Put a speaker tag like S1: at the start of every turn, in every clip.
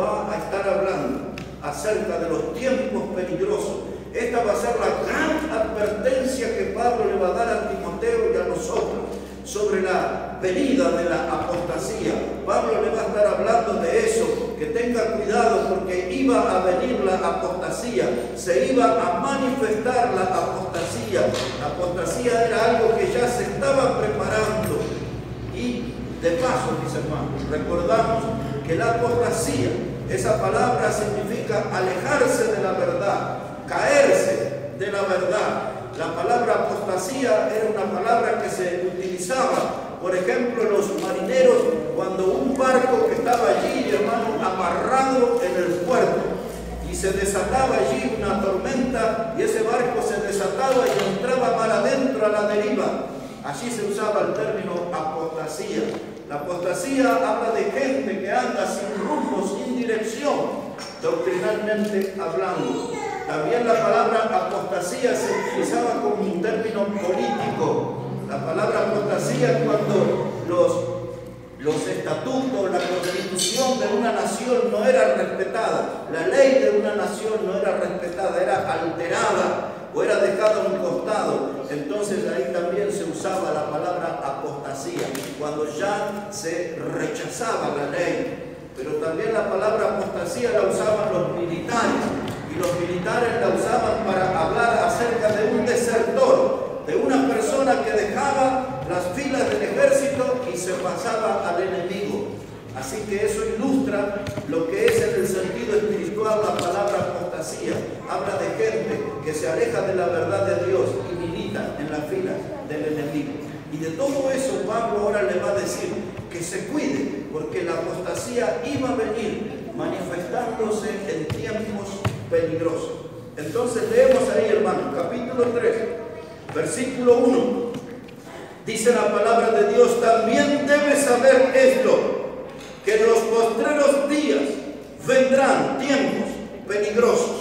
S1: va a estar hablando acerca de los tiempos peligrosos. Esta va a ser la gran advertencia que Pablo le va a dar a Timoteo y a nosotros sobre la venida de la apostasía. Pablo le va a estar hablando de eso, que tenga cuidado porque iba a venir la apostasía, se iba a manifestar la apostasía. La apostasía era algo que ya se estaba preparando. Y de paso, mis hermanos, recordamos que la apostasía, esa palabra significa alejarse de la verdad, caerse de la verdad. La palabra apostasía era una palabra que se utilizaba, por ejemplo, los marineros cuando un barco que estaba allí, hermano, amarrado en el puerto, y se desataba allí una tormenta y ese barco se desataba y entraba para adentro a la deriva. Allí se usaba el término apostasía. La apostasía habla de gente que anda sin rumbo, sin dirección, doctrinalmente hablando. También la palabra apostasía se utilizaba como un término político. La palabra apostasía cuando los, los estatutos, la constitución de una nación no era respetada, la ley de una nación no era respetada, era alterada o era dejada a un costado. Entonces ahí también se usaba la palabra apostasía, cuando ya se rechazaba la ley. Pero también la palabra apostasía la usaban los militares y los militares la usaban para hablar acerca de un desertor, de una persona que dejaba las filas del ejército y se pasaba al enemigo. Así que eso ilustra lo que es en el sentido espiritual la palabra apostasía. Habla de gente que se aleja de la verdad de Dios y milita en las filas del enemigo. Y de todo eso Pablo ahora le va a decir que se cuide, porque la apostasía iba a venir manifestándose en tiempos peligroso. Entonces leemos ahí, hermano, capítulo 3, versículo 1. Dice la palabra de Dios, también debes saber esto, que en los postreros días vendrán tiempos peligrosos.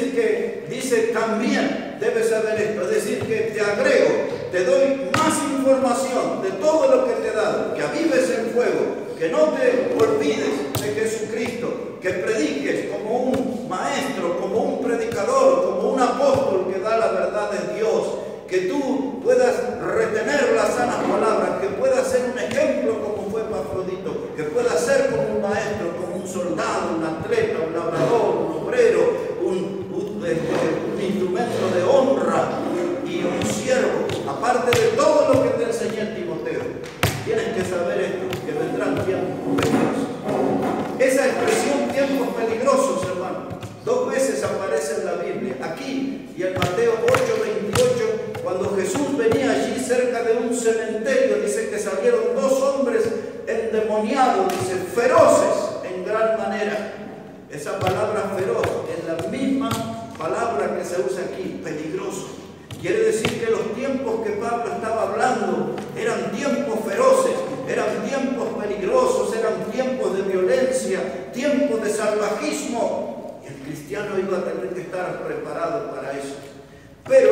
S1: Que dice también debes saber esto, es decir, que te agrego, te doy más información de todo lo que te he dado, que avives el fuego, que no te olvides de Jesucristo, que prediques como un maestro, como un predicador, como un apóstol que da la verdad de Dios, que tú puedas retener las sanas palabras, que puedas ser un ejemplo como fue Pafrodito, que puedas ser como un maestro, como un soldado, un atleta, un labrador, un obrero, un, un este, instrumento de honra y un siervo, aparte de todo lo que te enseñé en Timoteo. Tienes que saber esto, que vendrán tiempos peligrosos. Esa expresión tiempos peligrosos, hermano, dos veces aparece en la Biblia. Aquí y en Mateo 8, 28, cuando Jesús venía allí cerca de un cementerio, dice que salieron dos hombres endemoniados, dice, feroces en gran manera. Esa palabra feroz es la misma palabra que se usa aquí, peligroso. Quiere decir que los tiempos que Pablo estaba hablando eran tiempos feroces, eran tiempos peligrosos, eran tiempos de violencia, tiempos de salvajismo. Y el cristiano iba a tener que estar preparado para eso. Pero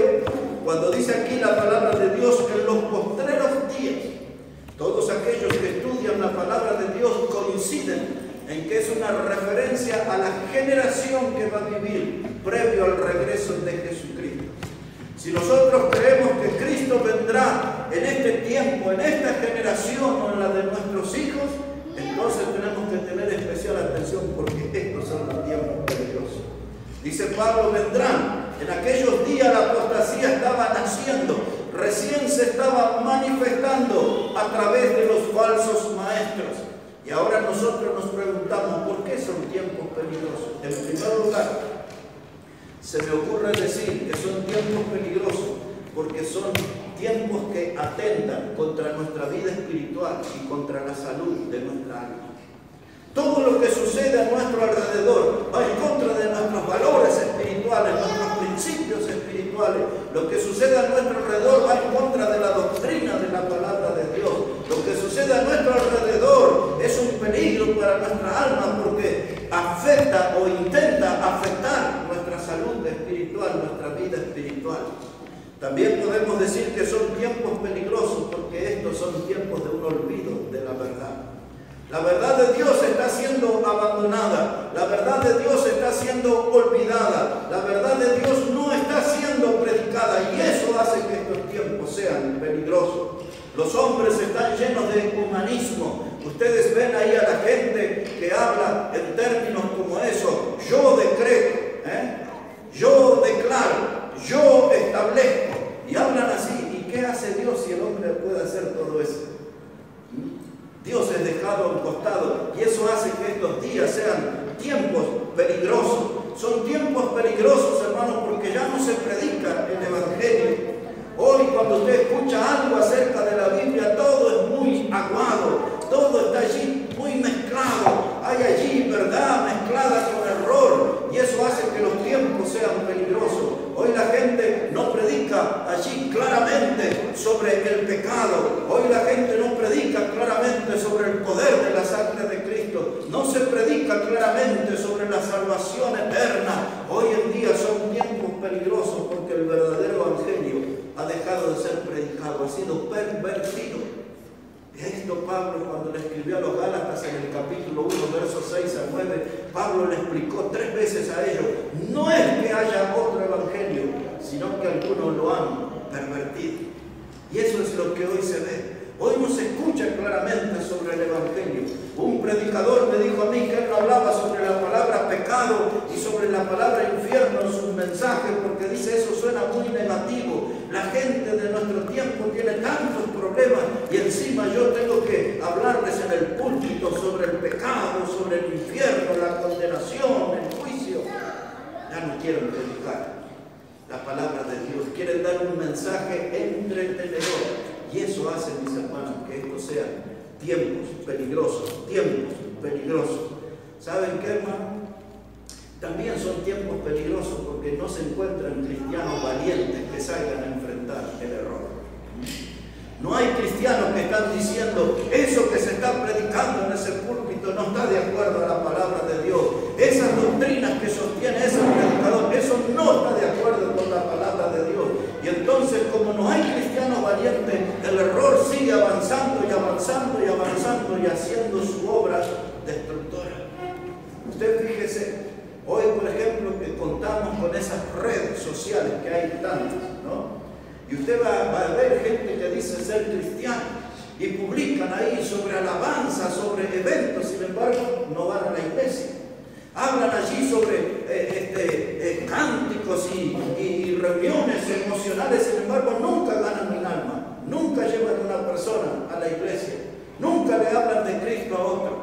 S1: cuando dice aquí la palabra de Dios, en los postreros días, todos aquellos que estudian la palabra de Dios coinciden en que es una referencia a la generación que va a vivir previo al regreso de Jesucristo. Si nosotros creemos que Cristo vendrá en este tiempo, en esta generación o en la de nuestros hijos, entonces tenemos que tener especial atención porque estos son los tiempos peligrosos. Dice Pablo, vendrán. En aquellos días la apostasía estaba naciendo, recién se estaba manifestando a través de los falsos maestros. Y ahora nosotros nos preguntamos, ¿por qué son tiempos peligrosos? En primer lugar, se me ocurre decir que son tiempos peligrosos porque son tiempos que atentan contra nuestra vida espiritual y contra la salud de nuestra alma. Todo lo que sucede a nuestro alrededor va en contra de nuestros valores espirituales, nuestros principios espirituales. Lo que sucede a nuestro alrededor va en contra de la doctrina de la palabra de Dios. Lo que sucede a nuestro alrededor es un peligro para nuestra alma porque afecta o intenta afectar salud espiritual, nuestra vida espiritual. También podemos decir que son tiempos peligrosos porque estos son tiempos de un olvido de la verdad. La verdad de Dios está siendo abandonada. La verdad de Dios está siendo olvidada. La verdad de Dios no está siendo predicada. Y eso hace que estos tiempos sean peligrosos. Los hombres están llenos de humanismo. Ustedes ven ahí a la gente que habla en términos como eso. Yo decreto, ¿eh? yo declaro, yo establezco. Y hablan así. ¿Y qué hace Dios si el hombre puede hacer todo eso? Dios es dejado a un costado y eso hace que estos días sean tiempos peligrosos. Son tiempos peligrosos, hermanos, porque ya no se predica el Evangelio. Hoy cuando usted escucha algo acerca de la Biblia, todo es muy aguado, todo está allí muy mezclado. Hay allí verdad mezclada con error y eso hace que los tiempos sean peligrosos. Hoy la gente no predica allí claramente sobre el pecado. Hoy la gente no predica claramente sobre el poder de la sangre de Cristo. No se predica claramente sobre la salvación eterna. Hoy en día son tiempos peligrosos porque el verdadero evangelio ha dejado de ser predicado, ha sido pervertido. Esto Pablo cuando le escribió a los Gálatas en el capítulo 1, versos 6 a 9, Pablo le explicó tres veces a ellos, no es que haya evangelio, sino que algunos lo han pervertido. Y eso es lo que hoy se ve. Hoy no se escucha claramente sobre el Evangelio. Un predicador me dijo a mí que él no hablaba sobre la palabra pecado y sobre la palabra infierno en sus mensajes porque dice eso suena muy negativo. La gente de nuestro tiempo tiene tantos problemas y encima yo tengo que hablarles en el púlpito sobre el pecado, sobre el infierno, la condenación, el juicio. Ya no quieren predicar palabra de Dios, quieren dar un mensaje entretenedor y eso hace, mis hermanos, que esto sean tiempos peligrosos, tiempos peligrosos. ¿Saben qué, hermano? También son tiempos peligrosos porque no se encuentran cristianos valientes que salgan a enfrentar el error. No hay cristianos que están diciendo eso que se está predicando en ese púlpito no está de acuerdo a la palabra de Dios. Esas doctrinas que sostiene ese predicador, eso no está de acuerdo la palabra de Dios. Y entonces, como no hay cristianos valientes, el error sigue avanzando y avanzando y avanzando y haciendo su obra destructora. Usted fíjese, hoy por ejemplo que contamos con esas redes sociales que hay tantas, ¿no? Y usted va, a ver gente que dice ser cristiano y publican ahí sobre alabanza, sobre eventos, sin embargo no van a la iglesia. Hablan allí sobre eh, este, eh, cánticos y, reuniones emocionales, sin embargo nunca ganan mi alma, nunca llevan a una persona a la iglesia, nunca le hablan de Cristo a otro.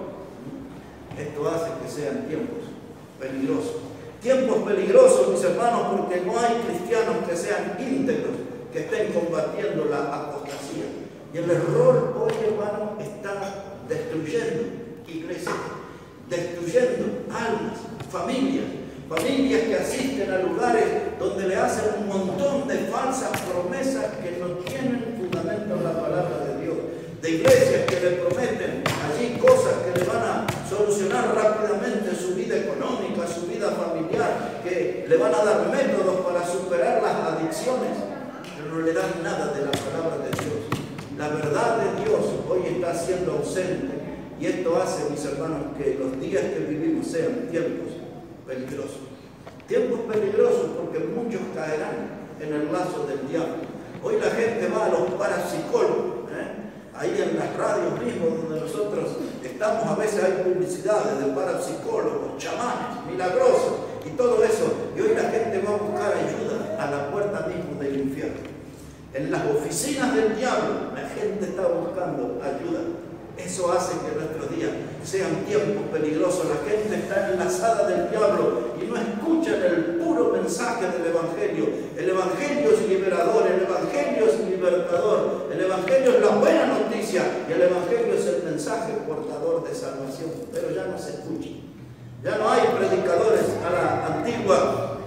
S1: Esto hace que sean tiempos peligrosos. Tiempos peligrosos, mis hermanos, porque no hay cristianos que sean íntegros que estén combatiendo la apostasía. Y el error hoy, hermano, está destruyendo iglesias, destruyendo almas, familias, familias que asisten a lugares donde le hacen un montón de falsas promesas que no tienen fundamento en la palabra de Dios, de iglesias que le prometen allí cosas que le van a solucionar rápidamente su vida económica, su vida familiar, que le van a dar métodos para superar las adicciones no le dan nada de la palabra de Dios. La verdad de Dios hoy está siendo ausente y esto hace, mis hermanos, que los días que vivimos sean tiempos peligrosos. Tiempos peligrosos porque muchos caerán en el lazo del diablo. Hoy la gente va a los parapsicólogos, ¿eh? ahí en las radios mismos donde nosotros estamos, a veces hay publicidades de parapsicólogos, chamanes, milagrosos y todo eso. Y hoy la gente va a buscar ayuda a la puerta mismo del infierno. En las oficinas del diablo la gente está buscando ayuda. Eso hace que nuestros días sean tiempos peligrosos. La gente está enlazada del diablo y no escuchan el puro mensaje del Evangelio. El Evangelio es liberador, el Evangelio es libertador, el Evangelio es la buena noticia y el Evangelio es el mensaje portador de salvación. Pero ya no se escucha. Ya no hay predicadores a la antigua.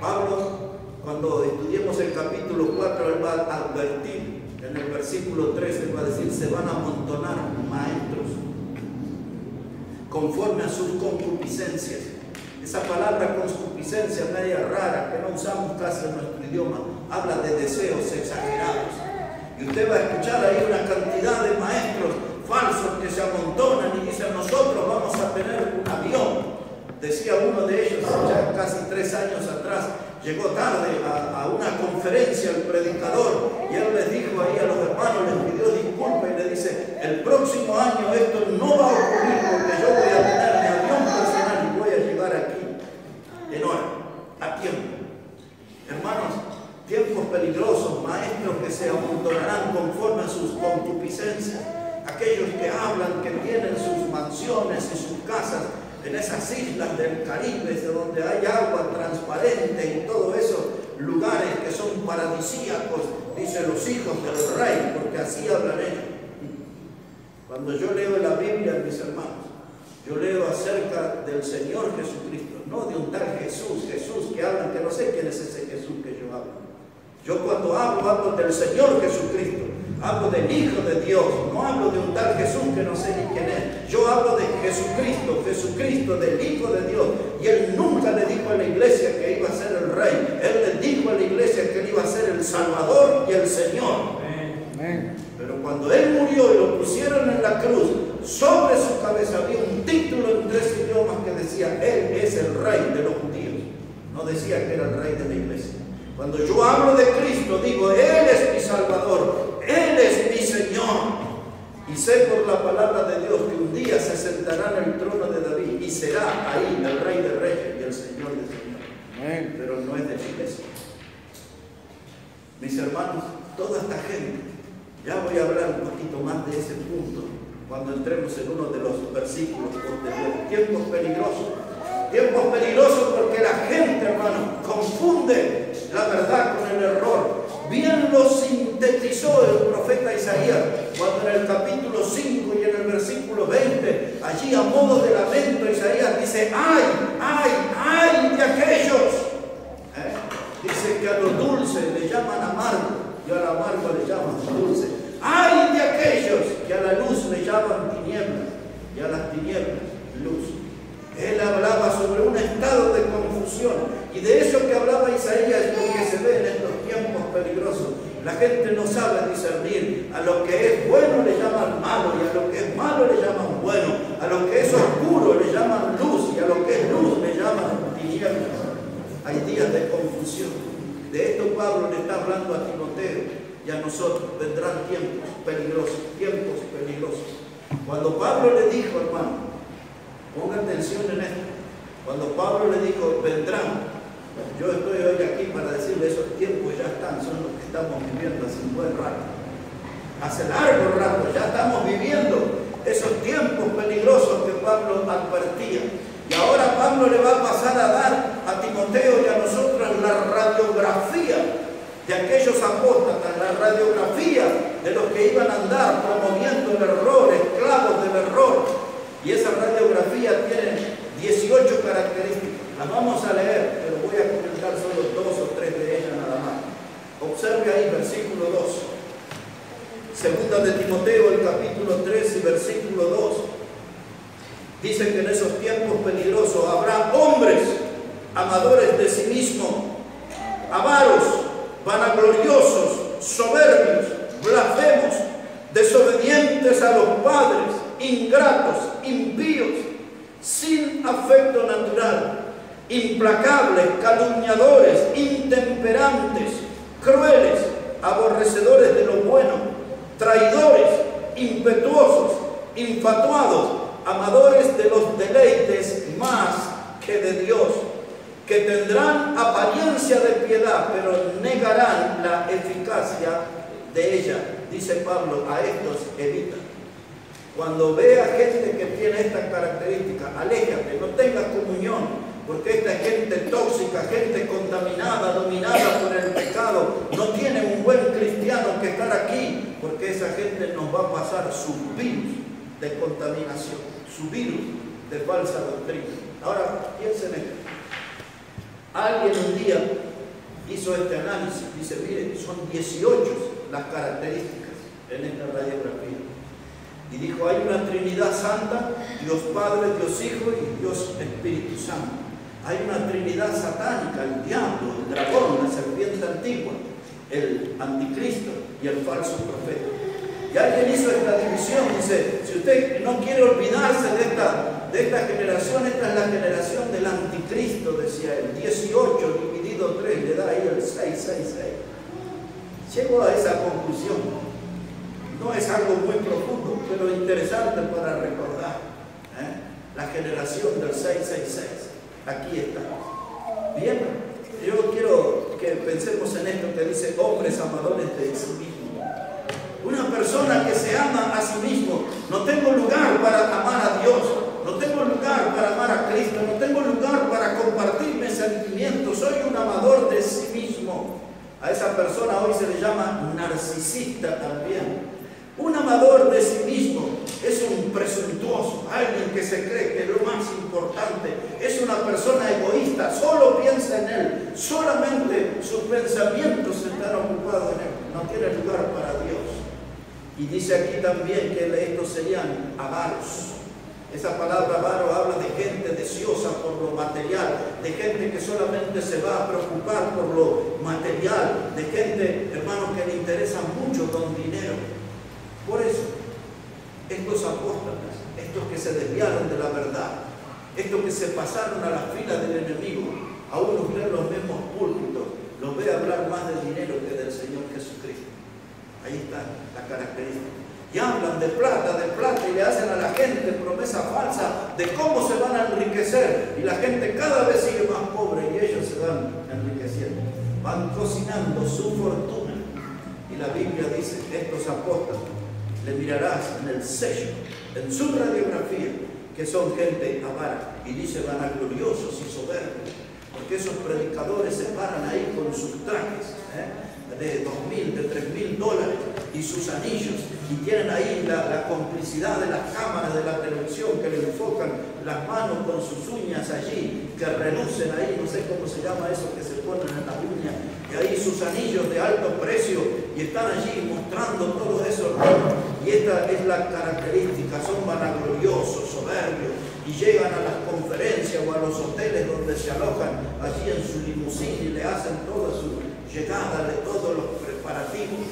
S1: Pablo cuando estudiemos el capítulo 4, Él va a advertir, en el versículo 13 Él va a decir, se van a amontonar maestros conforme a sus concupiscencias. Esa palabra concupiscencia media rara que no usamos casi en nuestro idioma, habla de deseos exagerados. Y usted va a escuchar ahí una cantidad de maestros falsos que se amontonan y dicen nosotros vamos a tener un avión, Decía uno de ellos, ya casi tres años atrás, llegó tarde a, una conferencia el predicador y él les dijo ahí a los hermanos, les pidió disculpas y le dice, el próximo año esto no va a ocurrir porque yo voy a tener mi avión personal y voy a llegar aquí en hora, a tiempo. Hermanos, tiempos peligrosos, maestros que se amontonarán conforme a sus concupiscencias, aquellos que hablan que tienen sus mansiones y sus casas en esas islas del Caribe, donde hay agua transparente y todo eso, lugares que son paradisíacos, dicen los hijos del rey, porque así hablan ellos. Cuando yo leo la Biblia, mis hermanos, yo leo acerca del Señor Jesucristo, no de un tal Jesús, Jesús que hablan, que no sé quién es ese Jesús que yo hablo. Yo cuando hablo, hablo del Señor Jesucristo. Hablo del Hijo de Dios, no hablo de un tal Jesús que no sé ni quién es. Yo hablo de Jesucristo, Jesucristo, del Hijo de Dios. Y Él nunca le dijo a la iglesia que iba a ser el Rey. Él le dijo a la iglesia que Él iba a ser el Salvador y el Señor. Pero cuando Él murió y lo pusieron en la cruz, sobre su cabeza había un título en tres idiomas que decía, Él es el Rey de los judíos. No decía que era el Rey de la iglesia. Cuando yo hablo de Cristo, digo, Él es mi Salvador, Él es mi Señor. Y sé por la palabra de Dios que un día se sentará en el trono de David y será ahí el Rey de Reyes y el Señor de Señores. Pero no es de la iglesia. Mis hermanos, toda esta gente, ya voy a hablar un poquito más de ese punto cuando entremos en uno de los versículos posteriores. Tiempos peligrosos Tiempos peligrosos porque la gente, hermano, confunde la verdad con el error. Bien lo sintetizó el profeta Isaías cuando en el capítulo 5 y en el versículo 20, allí a modo de lamento, Isaías dice, ay, ay, ay de aquellos. ¿Eh? Dice que a lo dulce le llaman amargo y al amargo le llaman dulce. Ay de aquellos que a la luz le llaman tinieblas y a las tinieblas luz. Él hablaba sobre un estado de confusión. Y de eso que hablaba Isaías es lo que se ve en estos tiempos. La gente no sabe discernir. A lo que es bueno le llaman malo y a lo que es malo le llaman bueno. A lo que es oscuro le llaman luz y a lo que es luz le llaman tinieblas. Hay días de confusión. De esto Pablo le está hablando a Timoteo y a nosotros. Vendrán tiempos peligrosos, tiempos peligrosos. Cuando Pablo le dijo, hermano, Ponga atención en esto. Cuando Pablo le dijo, vendrán, yo estoy hoy aquí para decirle, esos tiempos ya están, son los que estamos viviendo hace un buen rato. Hace largo rato, ya estamos viviendo esos tiempos peligrosos que Pablo advertía. Y ahora Pablo le va a pasar a dar a Timoteo y a nosotros la radiografía de aquellos apóstatas, la radiografía de los que iban a andar promoviendo el error, esclavos del error, y esa radiografía tiene 18 características. Las vamos a leer, pero voy a comentar solo dos o tres de ellas nada más. Observe ahí versículo 2. Segunda de Timoteo, el capítulo 3 y versículo 2. Dice que en esos tiempos peligrosos habrá hombres amadores de sí mismos, avaros, vanagloriosos, soberbios, blasfemos, desobedientes a los padres, ingratos, impíos, sin afecto natural, implacables, calumniadores, intemperantes, crueles, aborrecedores de lo bueno, traidores, impetuosos, infatuados, amadores de los deleites más que de Dios, que tendrán apariencia de piedad, pero negarán la eficacia de ella. Dice Pablo, a estos evita. Cuando vea gente que tiene estas características, aléjate, no tengas comunión, porque esta es gente tóxica, gente contaminada, dominada por el pecado. No tiene un buen cristiano que estar aquí, porque esa gente nos va a pasar su virus de contaminación, su virus de falsa doctrina. Ahora, piensen esto. Alguien un día hizo este análisis, dice, miren, son 18 las características en esta radiografía. Y dijo, hay una Trinidad Santa, Dios Padre, Dios Hijo y Dios Espíritu Santo. Hay una Trinidad satánica, el diablo, el dragón, la serpiente antigua, el anticristo y el falso profeta. Y alguien hizo esta división, dice, si usted no quiere olvidarse de esta, de esta generación, esta es la generación del anticristo, decía él. 18 dividido 3 le da ahí el 666. Llego a esa conclusión. No es algo muy profundo, pero interesante para recordar. ¿eh? La generación del 666. Aquí está. Bien, yo quiero que pensemos en esto que dice hombres amadores de sí mismos. Una persona que se ama a sí mismo. No tengo lugar para amar a Dios. No tengo lugar para amar a Cristo. No tengo lugar para compartir mis sentimientos. Soy un amador de sí mismo. A esa persona hoy se le llama narcisista también. Un amador de sí mismo es un presuntuoso, alguien que se cree que es lo más importante, es una persona egoísta, solo piensa en él, solamente sus pensamientos están ocupados en él, no tiene lugar para Dios. Y dice aquí también que estos serían avaros. Esa palabra avaro habla de gente deseosa por lo material, de gente que solamente se va a preocupar por lo material, de gente, hermanos, que le interesa mucho con dinero. Por eso, estos apóstoles, estos que se desviaron de la verdad, estos que se pasaron a la fila del enemigo, aún usted en los mismos púlpitos, los ve hablar más del dinero que del Señor Jesucristo. Ahí está la característica. Y hablan de plata, de plata y le hacen a la gente promesa falsa de cómo se van a enriquecer. Y la gente cada vez sigue más pobre y ellos se van enriqueciendo, van cocinando su fortuna. Y la Biblia dice, estos apóstoles le mirarás en el sello, en su radiografía, que son gente avara y dice vanagloriosos y soberbios, porque esos predicadores se paran ahí con sus trajes. ¿eh? de dos mil, de tres mil dólares y sus anillos y tienen ahí la, complicidad de las cámaras de la televisión que le enfocan las manos con sus uñas allí, que relucen ahí, no sé cómo se llama eso que se ponen en las uñas, y ahí sus anillos de alto precio y están allí mostrando todo eso y esta es la característica, son vanagloriosos, soberbios y llegan a las conferencias o a los hoteles donde se alojan allí en su limusín y le hacen toda su llegada de todos los preparativos.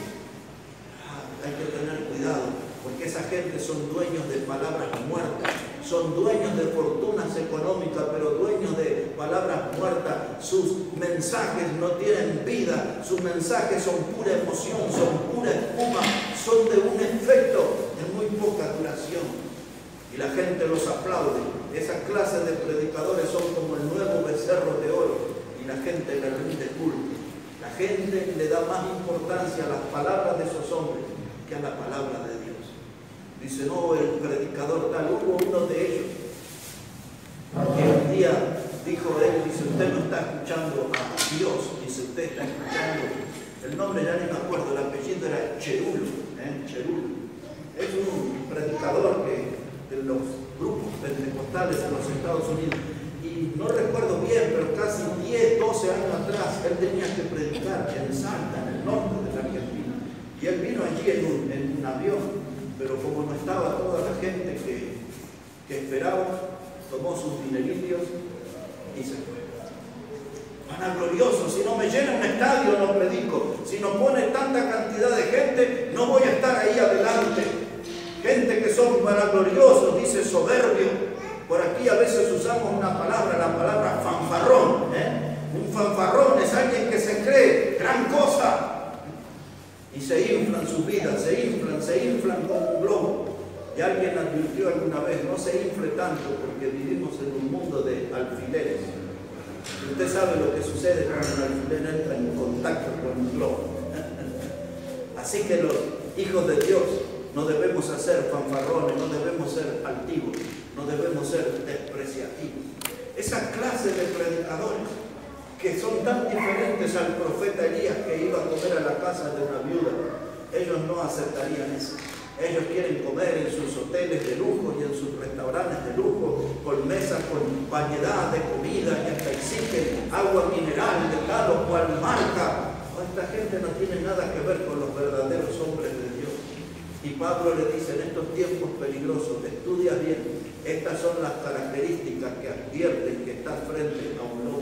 S1: Ah, hay que tener cuidado, porque esa gente son dueños de palabras muertas, son dueños de fortunas económicas, pero dueños de palabras muertas. Sus mensajes no tienen vida, sus mensajes son pura emoción, son pura espuma, son de un efecto de muy poca duración. Y la gente los aplaude. Esa clase de predicadores son como el nuevo becerro de oro y la gente le rinde culto. La gente le da más importancia a las palabras de esos hombres que a la palabra de Dios. Dice, no, el predicador tal, hubo uno de ellos que un día dijo él, dice, usted no está escuchando a Dios, dice, usted está escuchando, el nombre ya ni me acuerdo, el apellido era Cherulo, ¿eh? Cherulo. Es un predicador que de los grupos pentecostales en los Estados Unidos no recuerdo bien, pero casi 10, 12 años atrás, él tenía que predicar en Salta, en el norte de la Argentina. Y él vino allí en un, avión, pero como no estaba toda la gente que, esperaba, tomó sus dineritos y se fue. Vanaglorioso, si no me llena un estadio no predico, si no pone tanta cantidad de gente, no voy a estar ahí adelante. Gente que son vanagloriosos, dice soberbio, por aquí a veces usamos una palabra, la palabra fanfarrón. ¿eh? Un fanfarrón es alguien que se cree gran cosa y se inflan sus vidas, se inflan, se inflan como un globo. Y alguien advirtió alguna vez, no se infle tanto porque vivimos en un mundo de alfileres. usted sabe lo que sucede cuando un alfiler entra en contacto con un globo. Así que los hijos de Dios no debemos hacer fanfarrones, no debemos ser altivos no debemos ser despreciativos. Esa clase de predicadores que son tan diferentes al profeta Elías que iba a comer a la casa de una viuda, ellos no aceptarían eso. Ellos quieren comer en sus hoteles de lujo y en sus restaurantes de lujo, con mesas con variedad de comida y hasta exigen agua mineral de tal o cual marca. Esta gente no tiene nada que ver con los verdaderos hombres de Dios. Y Pablo le dice, en estos tiempos peligrosos, estudia bien estas son las características que advierten que está frente a un rapaz.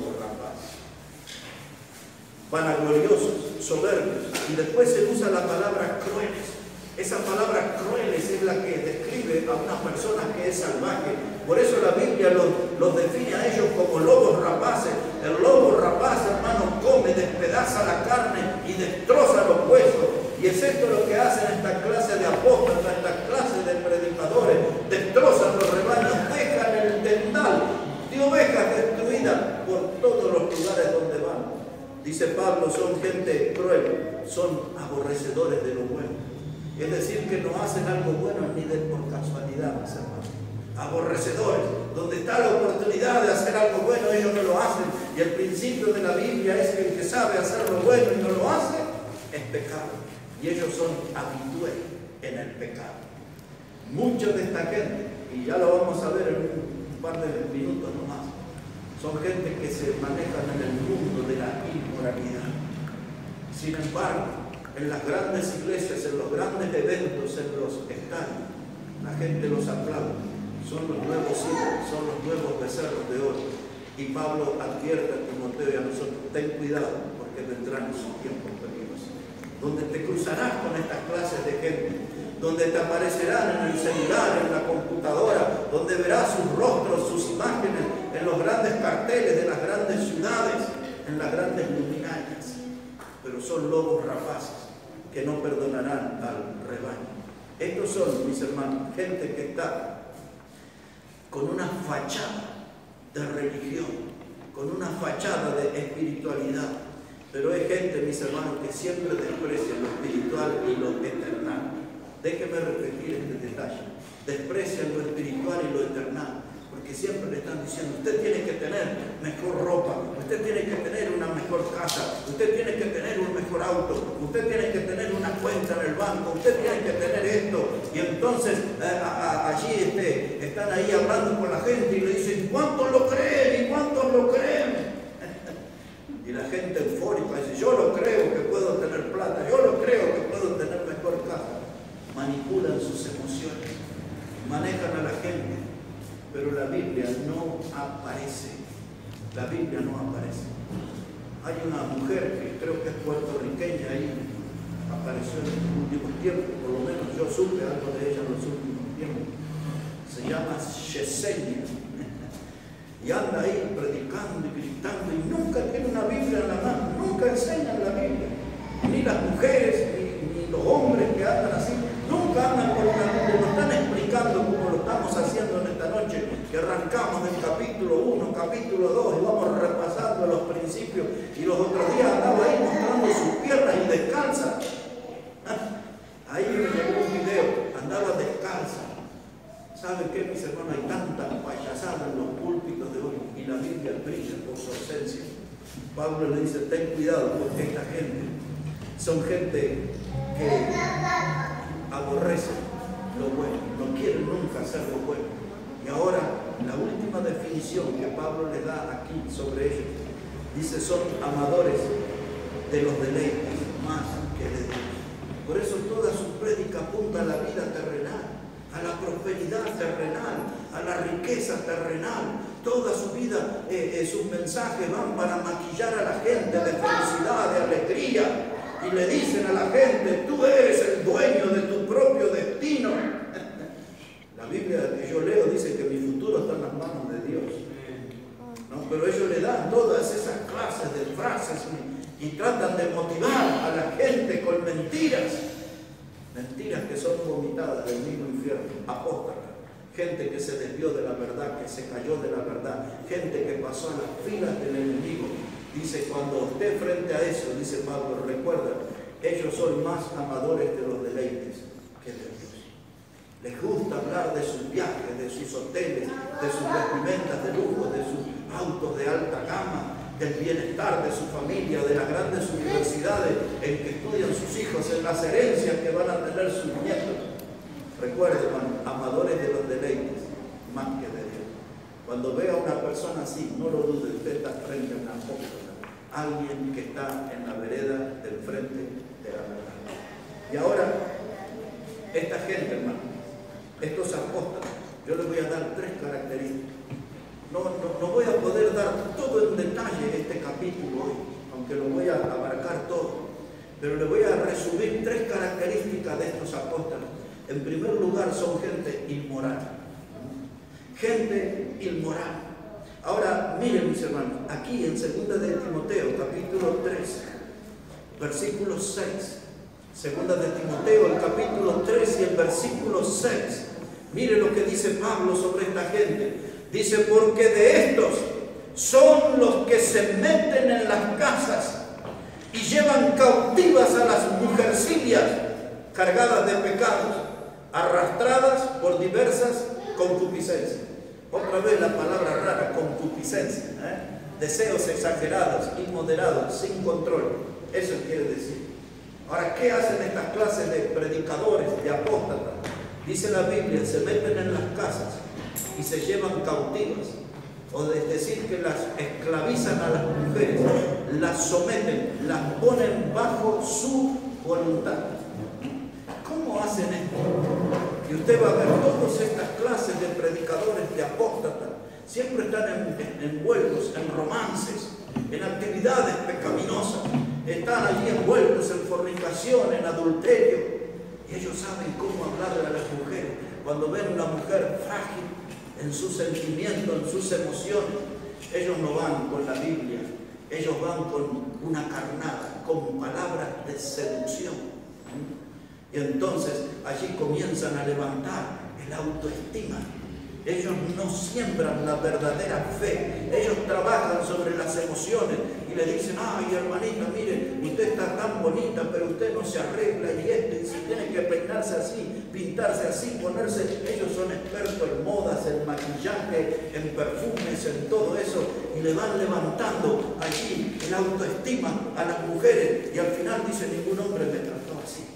S1: Vanagloriosos, soberbios. Y después se usa la palabra crueles. Esa palabra crueles es la que describe a una persona que es salvaje, Por eso la Biblia los, define a ellos como lobos rapaces. El lobo rapaz, hermano, come, despedaza la carne y destroza los huesos. Y es esto lo que hacen esta clase de apóstoles, esta clase de predicadores. Destrozan los rebaños, dejan el tendal de ovejas destruidas por todos los lugares donde van. Dice Pablo, son gente cruel, son aborrecedores de lo bueno. Es decir, que no hacen algo bueno ni de por casualidad, mis hermanos. Aborrecedores, donde está la oportunidad de hacer algo bueno, ellos no lo hacen. Y el principio de la Biblia es que el que sabe hacer lo bueno y no lo hace, es pecado y ellos son habitués en el pecado. Muchos de esta gente, y ya lo vamos a ver en un par de minutos nomás, son gente que se manejan en el mundo de la inmoralidad. Sin embargo, en las grandes iglesias, en los grandes eventos, en los estadios, la gente los aplaude. Son los nuevos hijos, son los nuevos becerros de oro. Y Pablo advierte a Timoteo y a nosotros, ten cuidado, porque vendrán sus tiempos donde te cruzarás con estas clases de gente, donde te aparecerán en el celular, en la computadora, donde verás sus rostros, sus imágenes en los grandes carteles de las grandes ciudades, en las grandes luminarias. Pero son lobos rapaces que no perdonarán al rebaño. Estos son, mis hermanos, gente que está con una fachada de religión, con una fachada de espiritualidad, pero hay gente, mis hermanos, que siempre desprecia lo espiritual y lo eternal. Déjeme repetir este detalle. Desprecian lo espiritual y lo eternal. Porque siempre le están diciendo, usted tiene que tener mejor ropa, usted tiene que tener una mejor casa, usted tiene que tener un mejor auto, usted tiene que tener una cuenta en el banco, usted tiene que tener esto. Y entonces eh, allí este, están ahí hablando con la gente y le dicen, ¿cuántos lo creen? ¿Y cuántos lo creen? Y la gente eufórica dice, yo lo creo que puedo tener plata, yo lo creo que puedo tener mejor casa. Manipulan sus emociones, manejan a la gente, pero la Biblia no aparece. La Biblia no aparece. Hay una mujer que creo que es puertorriqueña ahí, apareció en los últimos tiempos, por lo menos yo supe algo de ella en los últimos tiempos. Se llama Shesenia y anda ahí predicando y gritando y nunca tiene una Biblia en la mano, nunca enseñan la Biblia. Ni las mujeres, ni, los hombres que andan así, nunca andan con una Biblia, lo están explicando como lo estamos haciendo en esta noche, que arrancamos del capítulo 1, capítulo 2 y vamos repasando los principios y los otros días andaba ahí mostrando sus piernas y descalza. Ahí me llegó un video, andaba descalza. ¿Saben qué, mis hermanos? Hay tanta payasada en los púlpitos de hoy y la Biblia brilla por su ausencia. Pablo le dice, ten cuidado porque esta gente son gente que aborrecen lo bueno, no quieren nunca hacer lo bueno. La última definición que Pablo le da aquí sobre ellos, dice, son amadores de los deleites más que de Dios. Por eso toda su prédica apunta a la vida terrenal a la prosperidad terrenal, a la riqueza terrenal. Toda su vida, eh, eh, sus mensajes van para maquillar a la gente de felicidad, de alegría. Y le dicen a la gente, tú eres el dueño de tu propio destino. La Biblia que yo leo dice que mi futuro está en las manos de Dios. Pero ellos le dan todas esas clases de frases y tratan de motivar a la gente con mentiras mentiras que son vomitadas del mismo infierno, apóstata, gente que se desvió de la verdad, que se cayó de la verdad, gente que pasó a las filas del enemigo. Dice, cuando esté frente a eso, dice Pablo, recuerda, ellos son más amadores de los deleites. Les gusta hablar de sus viajes, de sus hoteles, de sus vestimentas de lujo, de sus autos de alta gama, del bienestar de su familia, de las grandes universidades en que estudian sus hijos, en las herencias que van a tener sus nietos. Recuerden, amadores de los deleites, más que de Dios. Cuando vea a una persona así, no lo dude, usted está frente a una apóstola, alguien que está en la vereda del frente de la verdad. Y ahora, esta gente, hermano, estos apóstoles, yo les voy a dar tres características no, no, voy a poder dar todo en detalle este capítulo hoy, aunque lo voy a abarcar todo, pero le voy a resumir tres características de estos apóstoles. En primer lugar, son gente inmoral. gente inmoral. Ahora, miren mis hermanos, aquí en 2 de Timoteo, capítulo 3, versículo 6. Segunda de Timoteo, el capítulo 3 y el versículo 6. Mire lo que dice Pablo sobre esta gente. Dice, porque de estos son los que se meten en las casas y llevan cautivas a las mujercillas cargadas de pecados, arrastradas por diversas concupiscencias. Otra vez la palabra rara, concupiscencia. ¿eh? Deseos exagerados, inmoderados, sin control. Eso quiere decir. Ahora, ¿qué hacen estas clases de predicadores, de apóstatas? Dice la Biblia, se meten en las casas y se llevan cautivas. O es decir, que las esclavizan a las mujeres, las someten, las ponen bajo su voluntad. ¿Cómo hacen esto? Y usted va a ver todas estas clases de predicadores, de apóstatas, siempre están envueltos en romances, en actividades pecaminosas, están allí envueltos en fornicación, en adulterio. Ellos saben cómo hablarle a las mujeres. Cuando ven una mujer frágil en sus sentimientos, en sus emociones, ellos no van con la Biblia, ellos van con una carnada, con palabras de seducción. Y entonces allí comienzan a levantar el autoestima ellos no siembran la verdadera fe. Ellos trabajan sobre las emociones y le dicen, ay hermanita, mire, usted está tan bonita, pero usted no se arregla y este, si tiene que peinarse así, pintarse así, ponerse, ellos son expertos en modas, en maquillaje, en perfumes, en todo eso, y le van levantando allí el autoestima a las mujeres y al final dice, ningún hombre me trató así.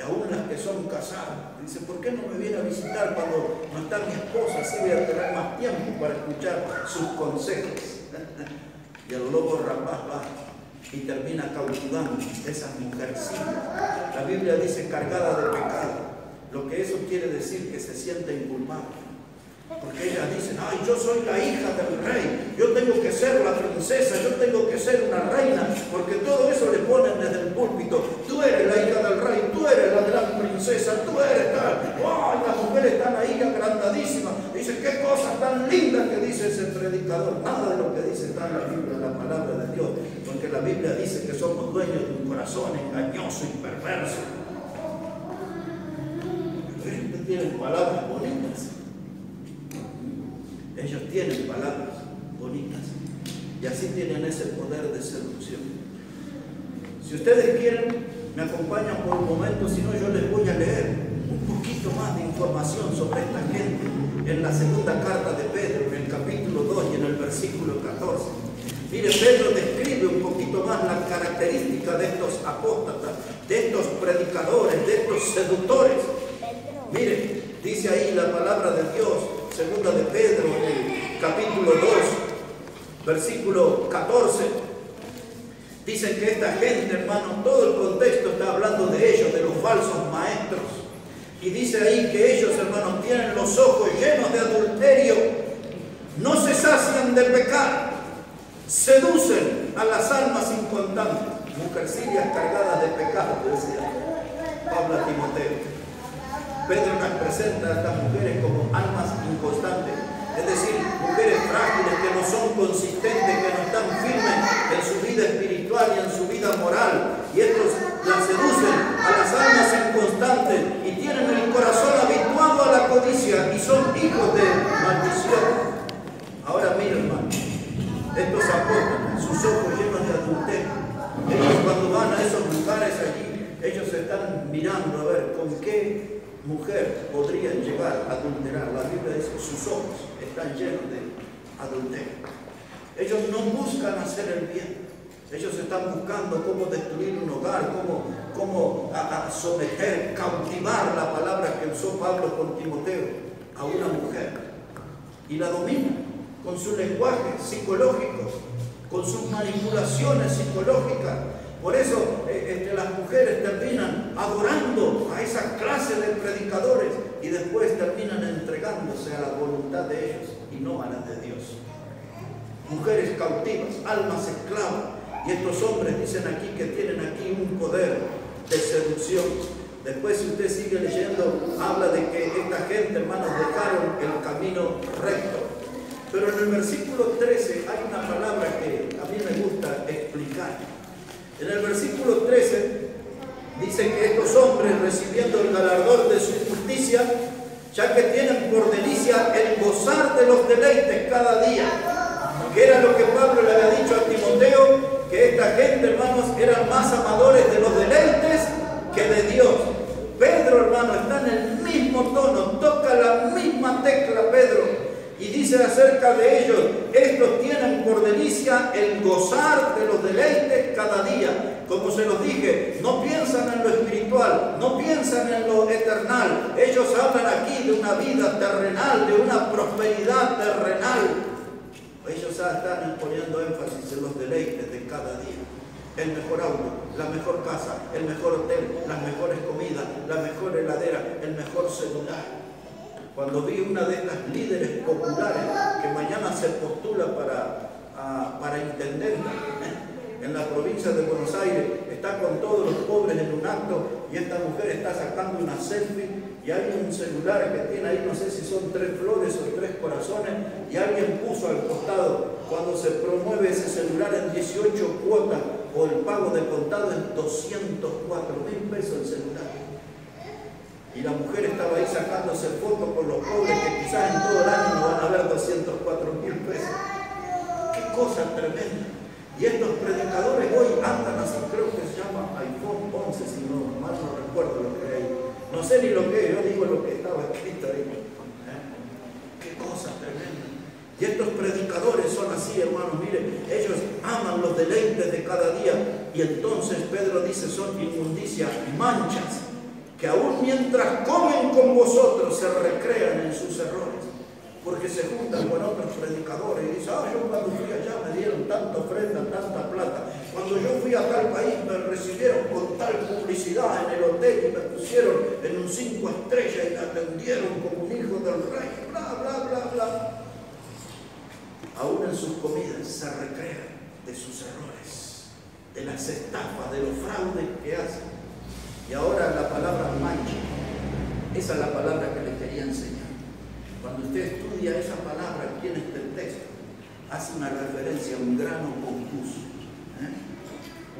S1: Y aún las que son casadas, dice, ¿por qué no me viene a visitar cuando no está mi esposa? Así voy a tener más tiempo para escuchar sus consejos. y el lobo rapaz va y termina cautivando esas mujercitas. La Biblia dice cargada de pecado. Lo que eso quiere decir que se siente inculpable. Porque ellas dicen, ay, yo soy la hija del rey, yo tengo que ser la princesa, yo tengo que ser una reina, porque todo eso le ponen desde el púlpito. Tú eres la hija del rey, eres la gran princesa, tú eres tal. ¡Ay, las mujeres están ahí agrandadísimas! Dice, qué cosas tan lindas que dice ese predicador. Nada de lo que dice está en la Biblia, la palabra de Dios, porque la Biblia dice que somos dueños de un corazón engañoso y perverso. Pero tienen palabras bonitas ellos tienen palabras bonitas y así tienen ese poder de seducción. Si ustedes quieren, me acompañan por un momento, si no yo les voy a leer un poquito más de información sobre esta gente en la segunda carta de Pedro, en el capítulo 2 y en el versículo 14. Mire, Pedro describe un poquito más las características de estos apóstatas, de estos predicadores, de estos seductores. Mire, dice ahí la palabra de Dios, segunda de Pedro, en el capítulo 2, versículo 14. Dicen que esta gente, hermano, todo el contexto está hablando de ellos, de los falsos maestros. Y dice ahí que ellos, hermanos, tienen los ojos llenos de adulterio, no se sacian de pecar, seducen a las almas incontantes, mujercillas cargadas de pecado, decía Pablo Timoteo. Pedro nos presenta a estas mujeres como almas inconstantes, es decir, mujeres frágiles que no son consistentes, que no están firmes en su vida espiritual en su vida moral. Y estos las seducen a las almas inconstantes y tienen el corazón habituado a la codicia y son hijos de maldición. Ahora mira hermano, estos apóstoles, sus ojos llenos de adulterio, ellos cuando van a esos lugares allí, ellos están mirando a ver con qué mujer podrían llegar a adulterar. La Biblia dice sus ojos están llenos de adulterio. Ellos no buscan hacer el bien. Ellos están buscando cómo destruir un hogar, cómo, cómo someter, cautivar la palabra que usó Pablo con Timoteo a una mujer. Y la domina con su lenguaje psicológico, con sus manipulaciones psicológicas, por eso este, las mujeres terminan adorando a esa clase de predicadores y después terminan entregándose a la voluntad de ellos y no a la de Dios. Mujeres cautivas, almas esclavas. Y estos hombres dicen aquí que tienen aquí un poder de seducción. Después, si usted sigue leyendo, habla de que esta gente, hermanos, dejaron el camino recto. Pero en el versículo 13 hay una palabra que a mí me gusta explicar. En el versículo 13 dice que estos hombres recibiendo el galardón de su justicia, ya que tienen por delicia el gozar de los deleites cada día, que era lo que Pablo le había dicho a Timoteo, que esta gente, hermanos, eran más amadores de los deleites que de Dios. Pedro, hermano, está en el mismo tono, toca la misma tecla, Pedro. Y dice acerca de ellos, estos tienen por delicia el gozar de los deleites cada día. Como se los dije, no piensan en lo espiritual, no piensan en lo eternal. Ellos hablan aquí de una vida terrenal, de una prosperidad terrenal. Ellos están poniendo énfasis en los deleites de cada día el mejor auto, la mejor casa, el mejor hotel, las mejores comidas, la mejor heladera, el mejor celular. Cuando vi una de estas líderes populares que mañana se postula para, ah, para en la provincia de Buenos Aires, está con todos los pobres en un acto y esta mujer está sacando una selfie y hay un celular que tiene ahí, no sé si son tres flores o tres corazones, y alguien puso al costado, cuando se promueve ese celular en 18 cuotas o el pago de contado en 204 mil pesos el celular. Y la mujer estaba ahí sacándose fotos con los pobres que quizás en todo el año no van a ver 204 mil pesos. Qué cosa tremenda. Y estos predicadores hoy andan así, creo que se llama iPhone 11, si no mal no recuerdo lo que. No sé ni lo que yo digo lo que estaba escrito ahí. ¿Eh? Qué cosa tremenda. Y estos predicadores son así, hermanos, miren, ellos aman los deleites de cada día. Y entonces Pedro dice, son inmundicia, manchas, que aún mientras comen con vosotros se recrean en sus errores. Porque se juntan con otros predicadores y dicen, ah, yo cuando fui allá me dieron tanta ofrenda, tanta plata. Cuando yo fui a tal país me recibieron con tal publicidad en el hotel y me pusieron en un cinco estrellas y me atendieron como un hijo del rey, bla, bla, bla, bla. Aún en sus comidas se recrean de sus errores, de las estafas, de los fraudes que hacen. Y ahora la palabra mancha, esa es la palabra que les quería enseñar. Cuando usted estudia esa palabra aquí en este texto, hace una referencia a un grano compus. ¿Eh?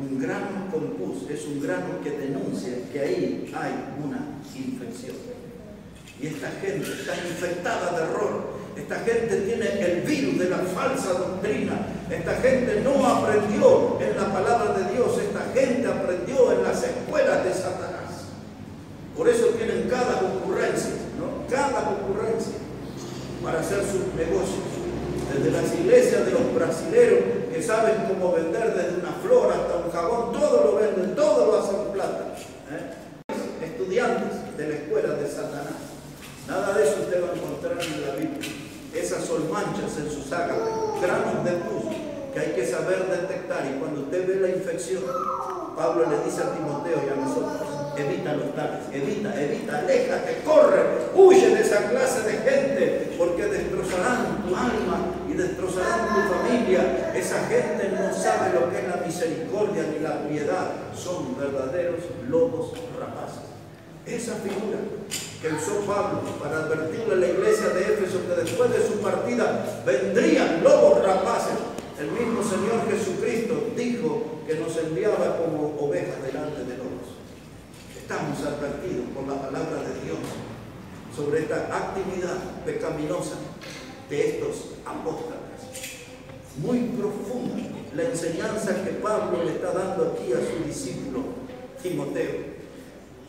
S1: Un grano compus es un grano que denuncia que ahí hay una infección. Y esta gente está infectada de error. Esta gente tiene el virus de la falsa doctrina. Esta gente no aprendió en la palabra de Dios. Esta gente aprendió en las escuelas de Satanás. Por eso tienen cada ocurrencia, ¿no? Cada ocurrencia para hacer sus negocios. Desde las iglesias de los brasileros que saben cómo vender desde una flor hasta un jabón, todo lo venden, todo lo hacen plata. ¿eh? Estudiantes de la escuela de Satanás. Nada de eso usted va a encontrar en la Biblia. Esas son manchas en sus ágatas, granos de luz que hay que saber detectar. Y cuando usted ve la infección, Pablo le dice a Timoteo y a nosotros, evita los tales, evita, evita, aléjate, corre, huye de esa clase de gente, porque destrozarán tu alma y destrozarán tu familia. Esa gente no sabe lo que es la misericordia ni la piedad, son verdaderos lobos rapaces. Esa figura que usó Pablo para advertirle a la iglesia de Éfeso que después de su partida vendrían lobos rapaces. El mismo Señor Jesucristo dijo que nos enviaba como ovejas delante de lobos estamos advertidos por la palabra de Dios sobre esta actividad pecaminosa de estos apóstoles. Muy profunda la enseñanza que Pablo le está dando aquí a su discípulo Timoteo.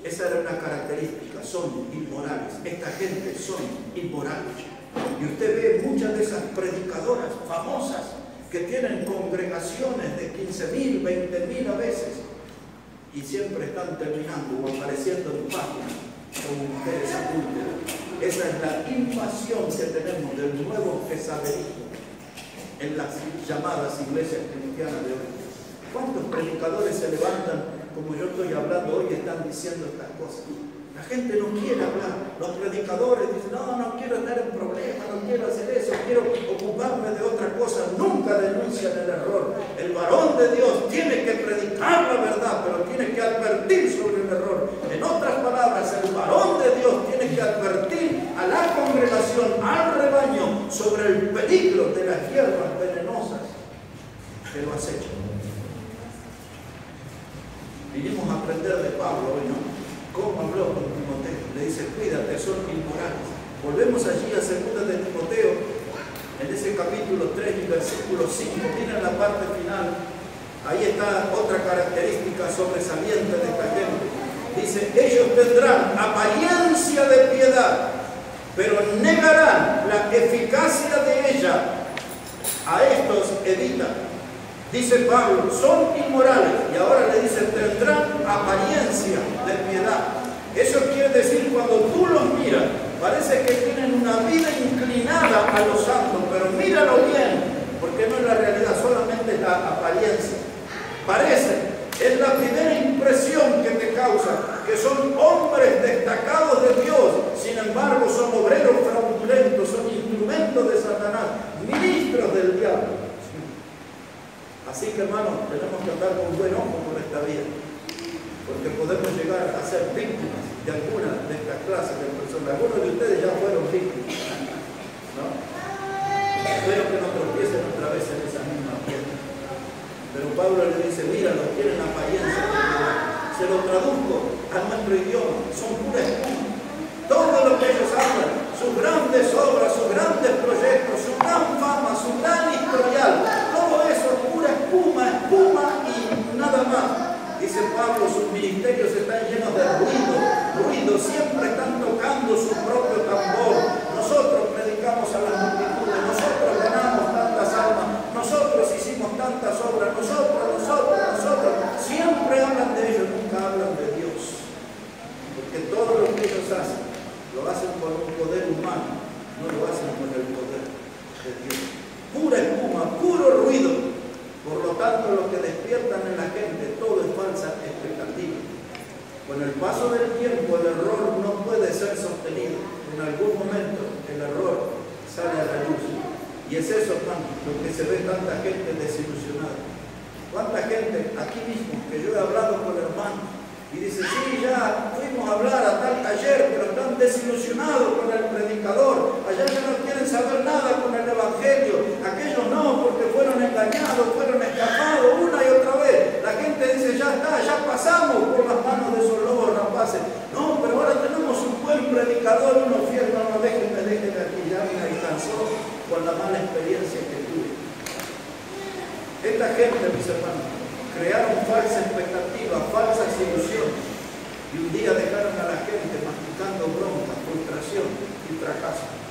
S1: Esa era una característica, son inmorales. Esta gente son inmorales. Y usted ve muchas de esas predicadoras famosas que tienen congregaciones de 15 mil, 20 mil a veces, y siempre están terminando o apareciendo en páginas como mujeres adúlteras. Esa es la invasión que tenemos del nuevo pesaderismo en las llamadas iglesias cristianas de hoy. ¿Cuántos predicadores se levantan como yo estoy hablando hoy y están diciendo estas cosas? La gente no quiere hablar. Los predicadores dicen, no, no quiero estar en problemas, no quiero hacer eso, quiero ocuparme de otra cosa. Nunca denuncian el error. El varón de Dios tiene que predicar la verdad, pero tiene que advertir sobre el error. En otras palabras, el varón de Dios tiene que advertir a la congregación, al rebaño, sobre el peligro de las hierbas venenosas que lo acechan. Vinimos a aprender de Pablo hoy, ¿no? ¿Cómo habló con Timoteo? Le dice, cuídate, son inmorales. Volvemos allí a segunda de Timoteo, en ese capítulo 3 y versículo 5. Miren la parte final. Ahí está otra característica sobresaliente de esta gente. Dice, ellos tendrán apariencia de piedad, pero negarán la eficacia de ella. A estos evita Dice Pablo, son inmorales y ahora le dice, tendrán apariencia de piedad. Eso quiere decir cuando tú los miras, parece que tienen una vida inclinada a los santos, pero míralo bien, porque no es la realidad, solamente la apariencia. Parece, es la primera impresión que te causa, que son hombres destacados de Dios, sin embargo son obreros fraudulentos, son instrumentos de Satanás, ministros del diablo. Así que hermanos, tenemos que andar con buen ojo por esta vida, porque podemos llegar a ser víctimas de alguna de estas clases de personas. Algunos de ustedes ya fueron víctimas, ¿no? Espero que no tropiecen otra vez en esa misma piedra. Pero Pablo le dice, mira, los tienen apariencia Se lo traduzco a nuestro idioma, son pura espuma. Todo lo que ellos hablan, sus grandes obras, sus grandes proyectos, su gran fama, su gran historial, espuma, espuma y nada más. Dice Pablo, sus ministerios están llenos de ruido, ruido, siempre están tocando su propio tambor. Nosotros predicamos a las multitudes, nosotros ganamos tantas almas, nosotros hicimos tantas obras, nosotros, nosotros, nosotros. Siempre hablan de ellos, nunca hablan de Dios. Porque todo lo que ellos hacen, lo hacen con un poder humano, no lo hacen con el poder de Dios. Pura espuma, puro ruido. Por lo tanto, lo que despiertan en la gente, todo es falsa expectativa. Con el paso del tiempo, el error no puede ser sostenido. En algún momento, el error sale a la luz. Y es eso, hermano, lo que se ve tanta gente desilusionada. ¿Cuánta gente aquí mismo que yo he hablado con hermanos y dice, sí, ya fuimos a hablar a tal taller, pero están desilusionados con el predicador. Allá ya no quieren saber nada con el Evangelio. Aquellos no, porque fueron engañados, fueron escapados una y otra vez. La gente dice, ya está, ya pasamos por las manos de esos lobos rapaces. No, pero ahora tenemos un buen predicador, uno fiel, no, no, déjenme, déjenme aquí, ya me alcanzó con la mala experiencia que tuve. Esta gente, mis hermanos, crearon falsa expectativa, falsas ilusiones. Y un día dejaron a la gente masticando bronca, frustración y fracaso.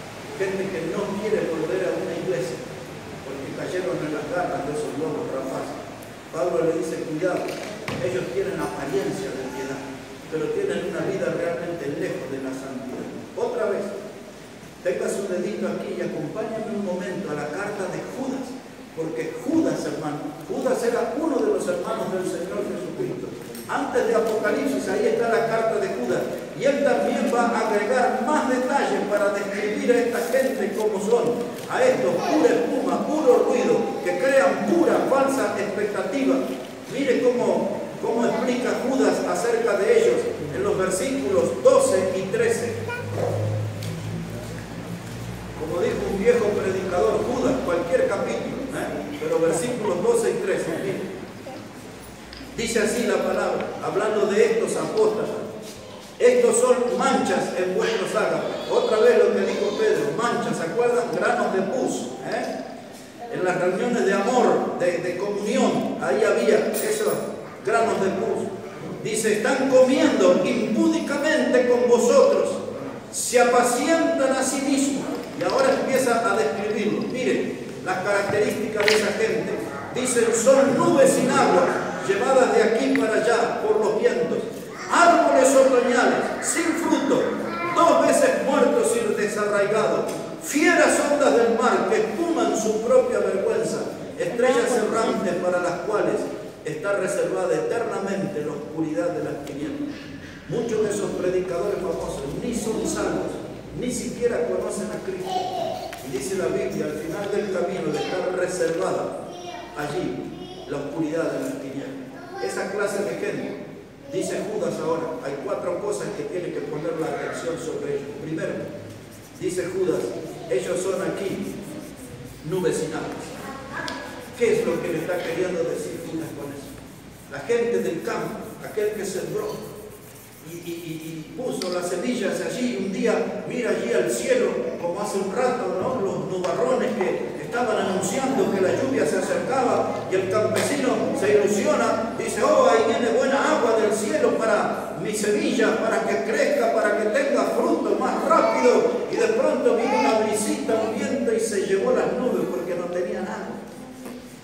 S1: Gente que no quiere volver a una iglesia porque garras de esos lobos rapaces. Pablo le dice, cuidado, ellos tienen apariencia de piedad, pero tienen una vida realmente lejos de la santidad. Otra vez, tenga su dedito aquí y acompáñame un momento a la carta de Judas porque Judas, hermano, Judas era uno de los hermanos del Señor Jesucristo. Antes de Apocalipsis, ahí está la carta de Judas. Y él también va a agregar más detalles para describir a esta gente como son. A estos pura espuma, puro ruido, que crean pura, falsa expectativa. Mire cómo, cómo explica Judas acerca de ellos en los versículos 12 y 13. Como dijo un viejo predicador, Judas, cualquier capítulo pero versículos 12 y 13, Dice así la palabra, hablando de estos apóstoles. Estos son manchas en vuestros ágapas. Otra vez lo que dijo Pedro, manchas, ¿se acuerdan? Granos de pus. ¿eh? En las reuniones de amor, de, comunión, ahí había esos granos de pus. Dice, están comiendo impúdicamente con vosotros, se apacientan a sí mismos. Y ahora empieza a describirlo. Miren, las características de esa gente. Dicen, son nubes sin agua, llevadas de aquí para allá por los vientos. Árboles otoñales, sin fruto, dos veces muertos y desarraigados. Fieras ondas del mar que espuman su propia vergüenza. Estrellas errantes para las cuales está reservada eternamente la oscuridad de las tinieblas. Muchos de esos predicadores famosos ni son salvos, ni siquiera conocen a Cristo dice la Biblia, al final del camino de estar reservada allí la oscuridad de las tinieblas. Esa clase de gente, dice Judas ahora, hay cuatro cosas que tiene que poner la atención sobre ellos. Primero, dice Judas, ellos son aquí nubes sin agua. ¿Qué es lo que le está queriendo decir Judas con eso? La gente del campo, aquel que sembró y, y, puso las semillas allí, un día mira allí al cielo, como hace un rato, ¿no? los nubarrones que estaban anunciando que la lluvia se acercaba y el campesino se ilusiona, dice, oh, ahí viene buena agua del cielo para mi semilla, para que crezca, para que tenga fruto más rápido. Y de pronto vino una brisita, un viento y se llevó las nubes porque no tenía nada.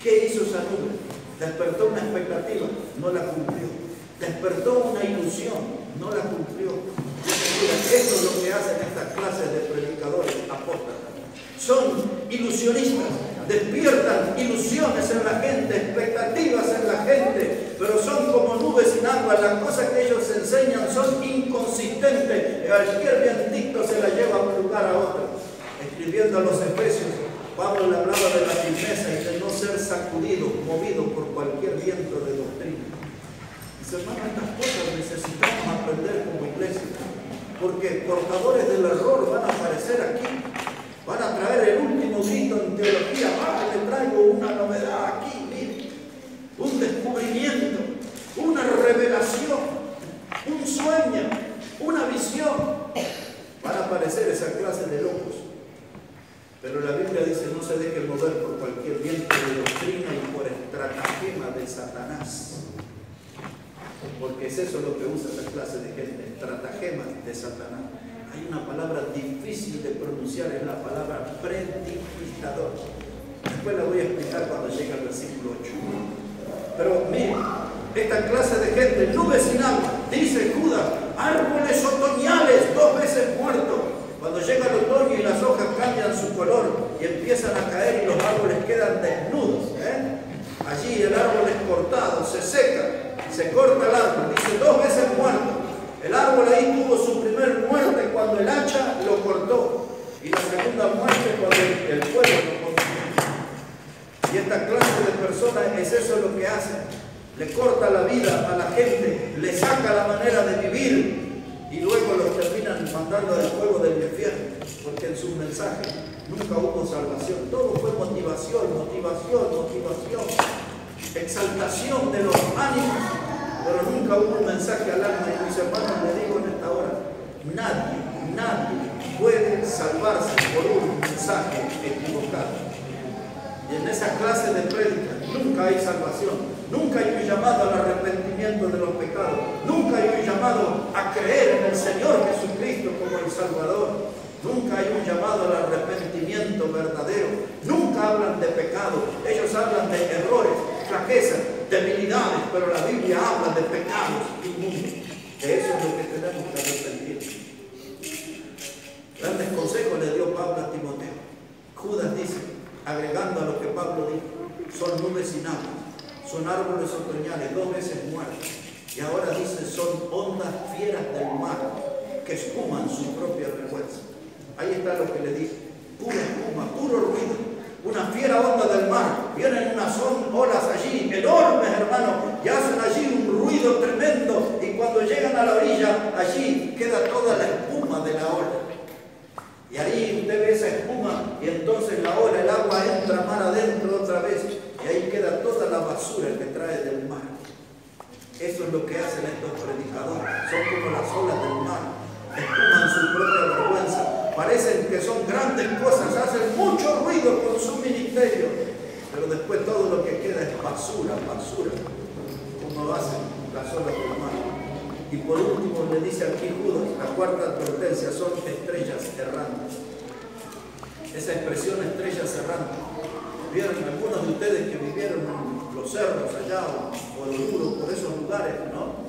S1: ¿Qué hizo esa nube? Despertó una expectativa, no la cumplió. Despertó una ilusión, no la cumplió. Esto es lo que hacen estas clases de predicadores apóstoles son ilusionistas, despiertan ilusiones en la gente, expectativas en la gente, pero son como nubes sin agua. Las cosas que ellos enseñan son inconsistentes. Cualquier vientito se la lleva a un lugar a otro. Escribiendo a los Efesios, Pablo le hablaba de la firmeza y de no ser sacudido, movido por cualquier viento de doctrina. Dice, hermano, estas cosas necesitamos aprender como iglesia, porque portadores del error van a aparecer aquí Van a traer el último grito en teología. Ah, le traigo una novedad aquí, mire. Un descubrimiento, una revelación, un sueño, una visión. Van a aparecer esa clase de locos. Pero la Biblia dice, no se deje mover por cualquier viento de doctrina y por estratagema de Satanás. Porque es eso lo que usa esa clase de gente, estratagema de Satanás hay una palabra difícil de pronunciar, es la palabra predictador. Después la voy a explicar cuando llegue al versículo 8. Pero miren, esta clase de gente, nubes sin agua, dice Judas, árboles otoñales, dos veces muertos. Cuando llega el otoño y las hojas cambian su color y empiezan a caer y los árboles quedan desnudos. ¿eh? Allí el árbol es cortado, se seca, se corta el árbol, dice dos veces muerto. El árbol ahí tuvo su primer muerte cuando el hacha lo cortó y la segunda muerte cuando el, fuego lo consumió. Y esta clase de personas es eso lo que hace. Le corta la vida a la gente, le saca la manera de vivir y luego los terminan mandando al fuego del infierno, porque en su mensaje nunca hubo salvación. Todo fue motivación, motivación, motivación, exaltación de los ánimos pero nunca hubo un mensaje al alma y mis hermanos le digo en esta hora, nadie, nadie puede salvarse por un mensaje equivocado. Y en esa clase de prédica nunca hay salvación, nunca hay un llamado al arrepentimiento de los pecados, nunca hay un llamado a creer en el Señor Jesucristo como el Salvador, nunca hay un llamado al arrepentimiento verdadero, nunca hablan de pecado, ellos hablan de errores, flaquezas, debilidades, pero la Biblia habla de pecados inmundos. De eso es lo que tenemos que arrepentir. Grandes consejos le dio Pablo a Timoteo. Judas dice, agregando a lo que Pablo dijo, agua, son árboles otoñales, dos veces muertos. Y ahora dice, son ondas fieras del mar que espuman su propia vergüenza. Ahí está lo que le dice, pura espuma, puro ruido una fiera onda del mar, vienen unas olas allí, enormes hermanos, y hacen allí un ruido tremendo, y cuando llegan a la orilla, allí queda toda la espuma de la ola. Y ahí usted ve esa espuma, y entonces la ola, el agua entra mar adentro otra vez, ahí queda toda la basura que trae del mar. Eso es lo que hacen estos predicadores, son como las olas del mar, espuman su propia vergüenza parecen que son grandes cosas, hacen mucho ruido con su ministerio, pero después todo lo que queda es basura, basura, como hacen las olas del mar. Y por último le dice aquí Judas, la cuarta advertencia, son estrellas errantes. Esa expresión estrellas errantes. Vieron algunos de ustedes que vivieron en los cerros allá o, en los por esos lugares, ¿no?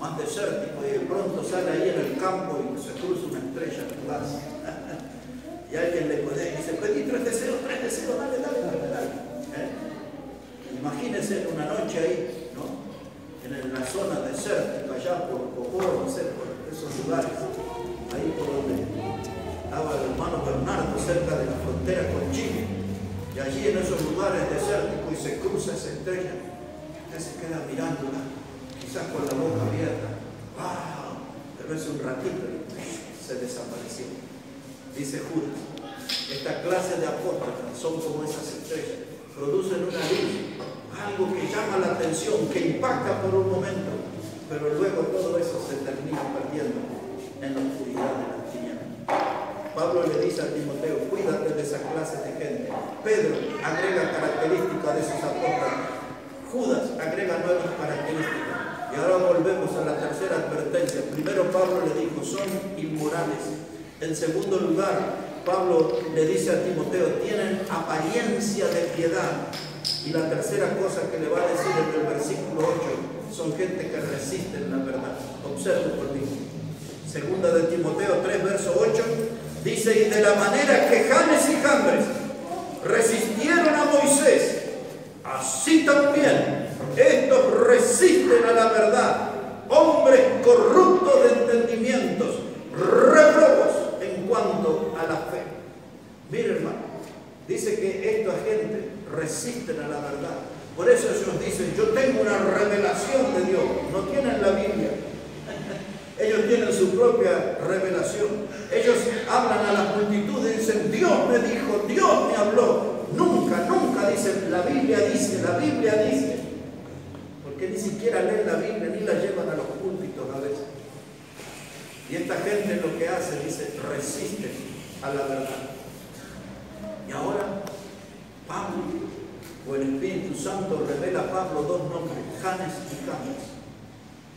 S1: Más desérticos y de pronto sale ahí en el campo y se cruza una estrella en y alguien le puede dice, pedí tres deseos, tres deseos, dale, dale, dale, dale. ¿Eh? Imagínense una noche ahí, ¿no? En la zona desértica, allá por Cocó, no por esos lugares, ahí por donde estaba el hermano Bernardo, cerca de la frontera con Chile. Y allí en esos lugares desérticos y se cruza esa estrella, usted se queda mirándola, quizás con la boca abierta. ¡Wow! Pero es un ratito y se desapareció dice Judas, Esta clase de apóstoles son como esas estrellas, producen una luz, algo que llama la atención, que impacta por un momento, pero luego todo eso se termina perdiendo en la oscuridad de las tinieblas. Pablo le dice a Timoteo, cuídate de esa clase de gente. Pedro agrega características de sus apóstoles. Judas agrega nuevas características. Y ahora volvemos a la tercera advertencia. Primero Pablo le dijo, son inmorales. En segundo lugar, Pablo le dice a Timoteo, tienen apariencia de piedad. Y la tercera cosa que le va a decir en el versículo 8, son gente que resisten la verdad. Observe por mí. Segunda de Timoteo 3, verso 8, dice, y de la manera que Janes y Jambres resistieron a Moisés, así también estos resisten a la verdad, hombres corruptos de entendimientos, reprobos en cuanto a la fe. Mire hermano, dice que esta gente resisten a la verdad. Por eso ellos dicen, yo tengo una revelación de Dios. No tienen la Biblia. Ellos tienen su propia revelación. Ellos hablan a la multitud y dicen, Dios me dijo, Dios me habló. Nunca, nunca dicen, la Biblia dice, la Biblia dice. Porque ni siquiera leen la Biblia ni la llevan a los púlpitos a veces. Y esta gente lo que hace, dice, resiste a la verdad. Y ahora, Pablo o el Espíritu Santo revela a Pablo dos nombres, Janes y James.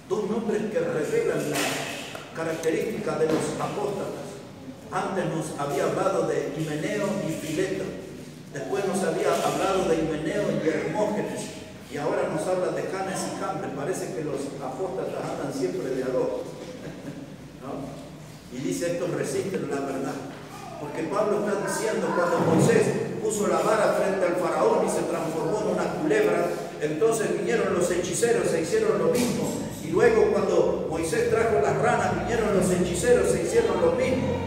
S1: Dos nombres que revelan la característica de los apóstatas. Antes nos había hablado de Himeneo y Fileto. Después nos había hablado de Himeneo y Hermógenes. Y ahora nos habla de Janes y Jambres. Parece que los apóstatas andan siempre de a dos. ¿No? Y dice, estos resisten la verdad. Porque Pablo está diciendo cuando Moisés puso la vara frente al faraón y se transformó en una culebra, entonces vinieron los hechiceros, se hicieron lo mismo. Y luego cuando Moisés trajo las ranas, vinieron los hechiceros, se hicieron lo mismo.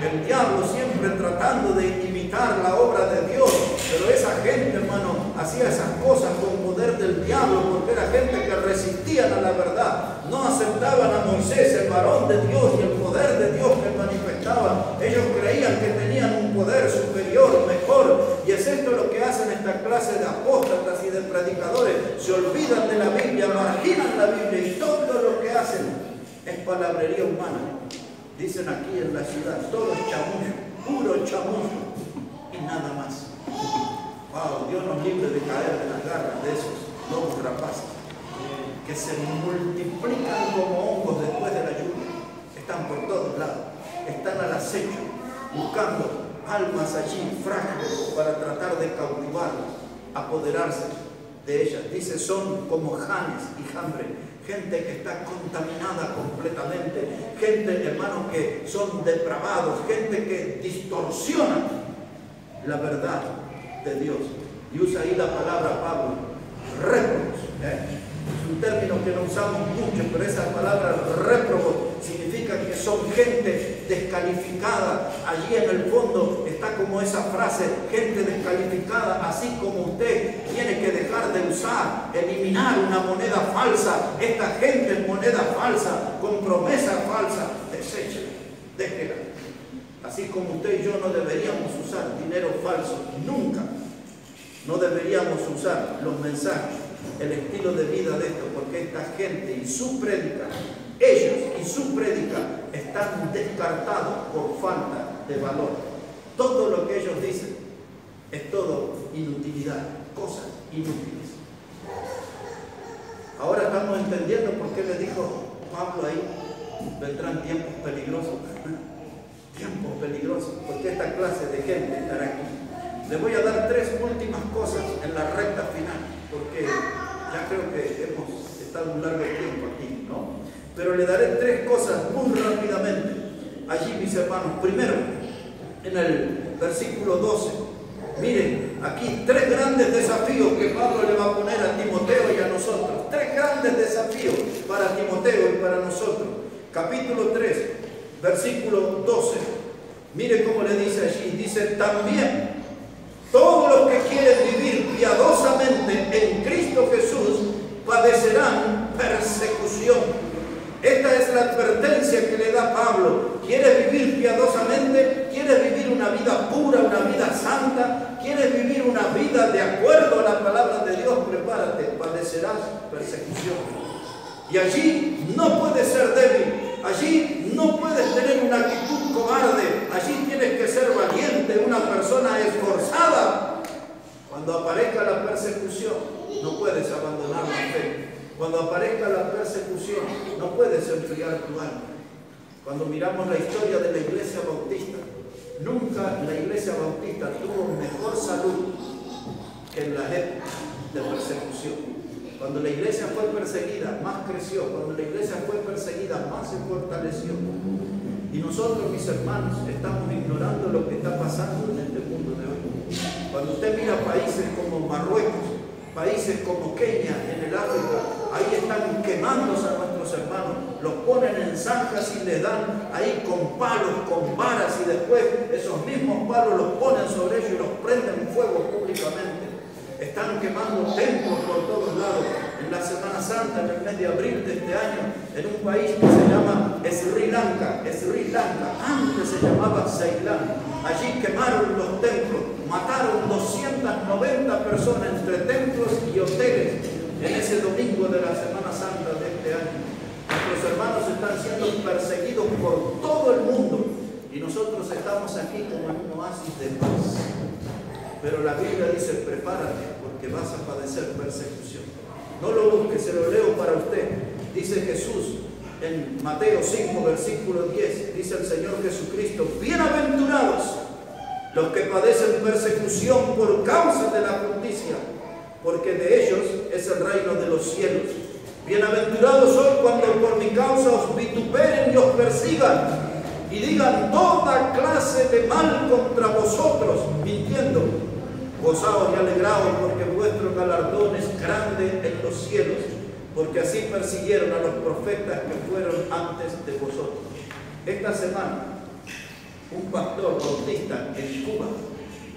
S1: El diablo siempre tratando de imitar la obra de Dios. Pero esa gente, hermano, hacía esas cosas con poder del diablo porque era gente que resistían a la verdad. No aceptaban a Moisés, el varón de Dios y el poder de Dios que manifestaba. Ellos creían que tenían un poder superior, mejor. Y es esto lo que hacen esta clase de apóstatas y predicadores. Se olvidan de la Biblia, marginan la Biblia y todo lo que hacen es palabrería humana dicen aquí en la ciudad, todo es chamullo, puro chamullo y nada más. Wow, Dios nos libre de caer de las garras de esos lobos rapaces que se multiplican como hongos después de la lluvia. Están por todos lados, están al acecho, buscando almas allí frágiles para tratar de cautivarlas, apoderarse de ellas. Dice, son como Janes y Jambre, gente que está contaminada completamente, gente, hermanos, que son depravados, gente que distorsiona la verdad de Dios. Y usa ahí la palabra Pablo, réprobos. ¿eh? Es un término que no usamos mucho, pero esa palabra réprobo significa que son gente descalificada. Allí en el fondo está como esa frase, gente descalificada, así como usted tiene que dejar de usar, eliminar una moneda falsa. Esta gente es moneda falsa, con promesa falsa, deséchela, déjela. Así como usted y yo no deberíamos usar dinero falso, nunca. No deberíamos usar los mensajes el estilo de vida de esto, porque esta gente y su prédica, ellos y su prédica están descartados por falta de valor. Todo lo que ellos dicen es todo inutilidad, cosas inútiles. Ahora estamos entendiendo por qué le dijo Pablo ahí, vendrán tiempos peligrosos. tiempos peligrosos, porque esta clase de gente estará aquí. Le voy a dar tres últimas cosas en la recta final, porque ya creo que hemos estado un largo tiempo aquí. Pero le daré tres cosas muy rápidamente allí, mis hermanos. Primero, en el versículo 12, miren, aquí tres grandes desafíos que Pablo le va a poner a Timoteo y a nosotros. Tres grandes desafíos para Timoteo y para nosotros. Capítulo 3, versículo 12. Miren cómo le dice allí. Dice, también todos los que quieren vivir piadosamente en Cristo Jesús padecerán persecución. Esta es la advertencia que le da Pablo. ¿Quieres vivir piadosamente? ¿Quieres vivir una vida pura, una vida santa? ¿Quieres vivir una vida de acuerdo a la palabra de Dios? Prepárate, padecerás persecución. Y allí no puedes ser débil, allí no puedes tener una actitud cobarde, allí tienes que ser valiente, una persona esforzada. Cuando aparezca la persecución, no puedes abandonar la fe. Cuando aparezca la persecución, no puedes enfriar tu alma. Cuando miramos la historia de la iglesia bautista, nunca la iglesia bautista tuvo mejor salud que en la época de persecución. Cuando la iglesia fue perseguida, más creció. Cuando la iglesia fue perseguida, más se fortaleció. Y nosotros, mis hermanos, estamos ignorando lo que está pasando en este mundo de hoy. Cuando usted mira países como Marruecos, países como Kenia, en el África, ahí están quemándose a nuestros hermanos, los ponen en zanjas y les dan ahí con palos, con varas y después esos mismos palos los ponen sobre ellos y los prenden fuego públicamente. Están quemando templos por todos lados. En la Semana Santa, en el mes de abril de este año, en un país que se llama Sri Lanka, Sri Lanka, antes se llamaba Ceilán. Allí quemaron los templos, mataron 290 personas entre templos y hoteles en ese domingo de la Semana Santa de este año. Nuestros hermanos están siendo perseguidos por todo el mundo y nosotros estamos aquí como en un oasis de paz. Pero la Biblia dice, prepárate porque vas a padecer persecución. No lo busque, se lo leo para usted. Dice Jesús en Mateo 5, versículo 10, dice el Señor Jesucristo, bienaventurados los que padecen persecución por causa de la justicia, porque de ellos es el reino de los cielos. Bienaventurados soy cuando por mi causa os vituperen y os persigan y digan toda clase de mal contra vosotros, mintiendo Gozaos y alegraos porque vuestro galardón es grande en los cielos, porque así persiguieron a los profetas que fueron antes de vosotros. Esta semana, un pastor bautista en Cuba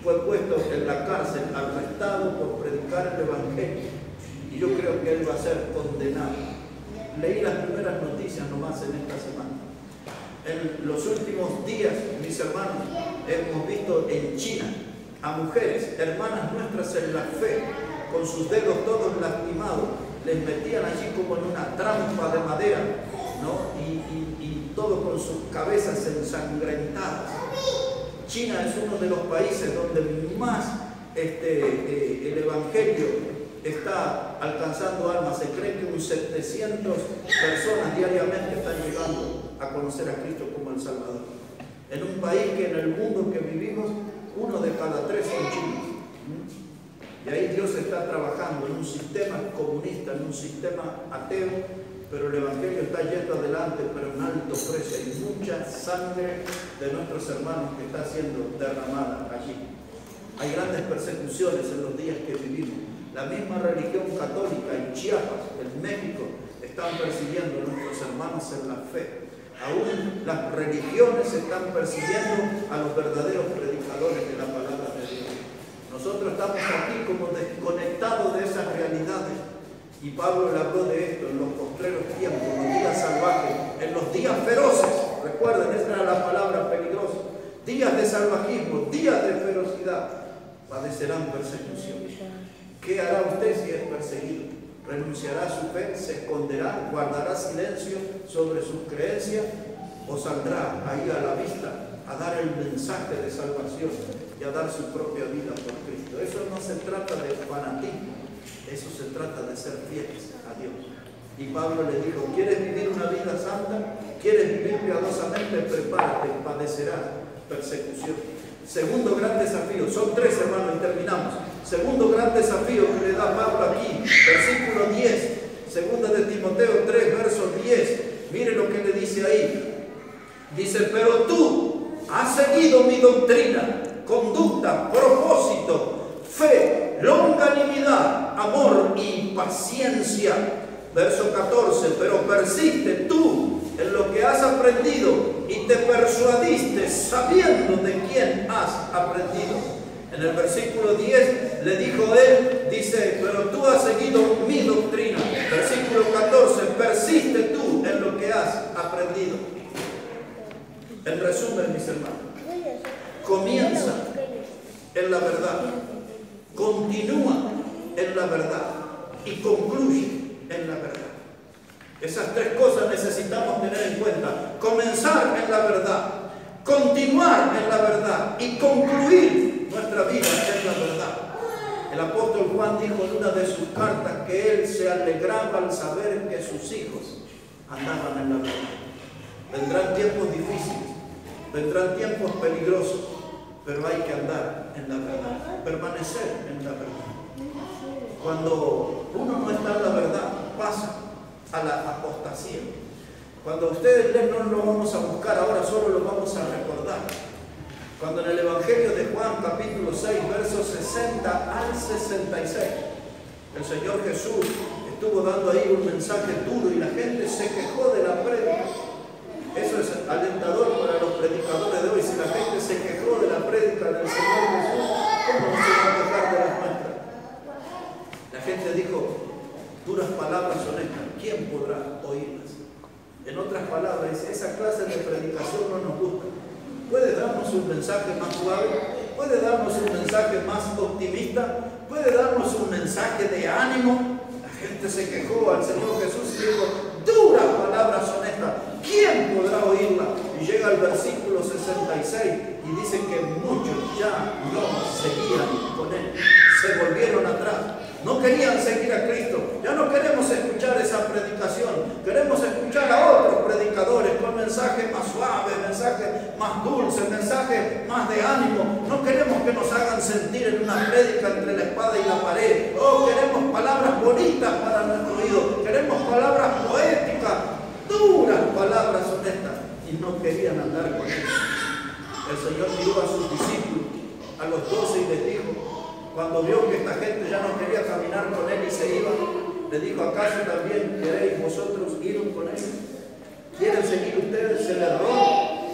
S1: fue puesto en la cárcel, arrestado por predicar el Evangelio, y yo creo que él va a ser condenado. Leí las primeras noticias nomás en esta semana. En los últimos días, mis hermanos, hemos visto en China a mujeres, hermanas nuestras en la fe, con sus dedos todos lastimados, les metían allí como en una trampa de madera, ¿no? Todo con sus cabezas ensangrentadas. China es uno de los países donde más este, eh, el Evangelio está alcanzando almas. Se cree que unos 700 personas diariamente están llegando a conocer a Cristo como el Salvador. En un país que en el mundo que vivimos uno de cada tres son chinos. Y ahí Dios está trabajando en un sistema comunista, en un sistema ateo, pero el Evangelio está yendo adelante, pero en alto precio. Hay mucha sangre de nuestros hermanos que está siendo derramada allí. Hay grandes persecuciones en los días que vivimos. La misma religión católica en Chiapas, en México, están persiguiendo a nuestros hermanos en la fe. Aún las religiones están persiguiendo a los verdaderos predicadores de la palabra de Dios. Nosotros estamos aquí como desconectados de esas realidades. Y Pablo le habló de esto en los postreros tiempos, en los días salvajes, en los días feroces. Recuerden, esa era la palabra peligrosa. Días de salvajismo, días de ferocidad. Padecerán persecución. ¿Qué hará usted si es perseguido? renunciará a su fe, se esconderá, guardará silencio sobre sus creencias o saldrá ahí a la vista a dar el mensaje de salvación y a dar su propia vida por Cristo. Eso no se trata de fanatismo, eso se trata de ser fieles a Dios. Y Pablo le dijo, ¿quieres vivir una vida santa? ¿Quieres vivir piadosamente? Prepárate, padecerás persecución. Segundo gran desafío, son tres hermanos y terminamos. Segundo gran desafío que le da Pablo aquí, versículo 10, segunda de Timoteo 3, verso 10. Mire lo que le dice ahí. Dice, pero tú has seguido mi doctrina, conducta, propósito, fe, longanimidad, amor y paciencia. Verso 14, pero persiste tú en lo que has aprendido y te persuadiste sabiendo de quién has aprendido en el versículo 10 le dijo él, dice, pero tú has seguido mi doctrina. Versículo 14, persiste tú en lo que has aprendido. En resumen, mis hermanos, comienza en la verdad. Con continúa en la verdad y concluye en la verdad. Esas tres cosas necesitamos tener en cuenta. Comenzar en la verdad, continuar en la verdad y concluir nuestra vida en la verdad. El apóstol Juan dijo en una de sus cartas que él se alegraba al saber que sus hijos andaban en la verdad. Vendrán tiempos difíciles, vendrán tiempos peligrosos, pero hay que andar en la verdad, permanecer en la verdad. Cuando uno no está en la verdad, pasa a la apostasía. Cuando ustedes leen, no lo vamos a buscar ahora, solo lo vamos a recordar. Cuando en el Evangelio de Juan capítulo 6, versos 60 al 66, el Señor Jesús estuvo dando ahí un mensaje duro y la gente se quejó de la prédica. Eso es alentador para los predicadores de hoy. Si la gente se quejó de la prédica del Señor Jesús, ¿cómo no se va a quejar de las nuestras? La gente dijo, duras palabras honestas, ¿quién podrá oírlas? Palabras, esa clase de predicación no nos gusta. ¿Puede darnos un mensaje más suave? ¿Puede darnos un mensaje más optimista? ¿Puede darnos un mensaje de ánimo? La gente se quejó al Señor Jesús y dijo, duras palabras honestas, ¿quién podrá oírla? Y llega el versículo 66 y dice que muchos ya no seguían con él, se volvieron atrás. No querían seguir a Cristo. Ya no queremos escuchar esa predicación. Queremos escuchar a mensajes más suaves, mensajes más dulces, mensajes más de ánimo. No queremos que nos hagan sentir en una prédica entre la espada y la pared. Oh, queremos palabras bonitas para nuestro oído. Queremos palabras poéticas, duras palabras honestas. Y no querían andar con él. El Señor miró a sus discípulos, a los doce, y les dijo, cuando vio que esta gente ya no quería caminar con él y se iba, le dijo, ¿acaso también queréis vosotros ir con él? ¿Quieren seguir ustedes? Se le robó.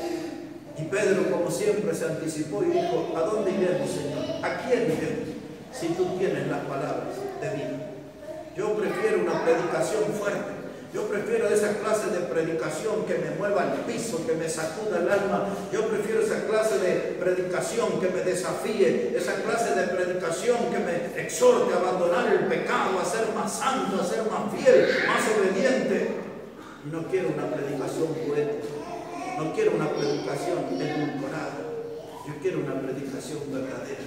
S1: Y Pedro, como siempre, se anticipó y dijo, ¿a dónde iremos, Señor? ¿A quién iremos? Si tú tienes las palabras de vida. Yo prefiero una predicación fuerte yo prefiero esa clase de predicación que me mueva el piso, que me sacuda el alma. Yo prefiero esa clase de predicación que me desafíe, esa clase de predicación que me exhorte a abandonar el pecado, a ser más santo, a ser más fiel, más obediente. No quiero una predicación poética, no quiero una predicación edulcorada, yo quiero una predicación verdadera.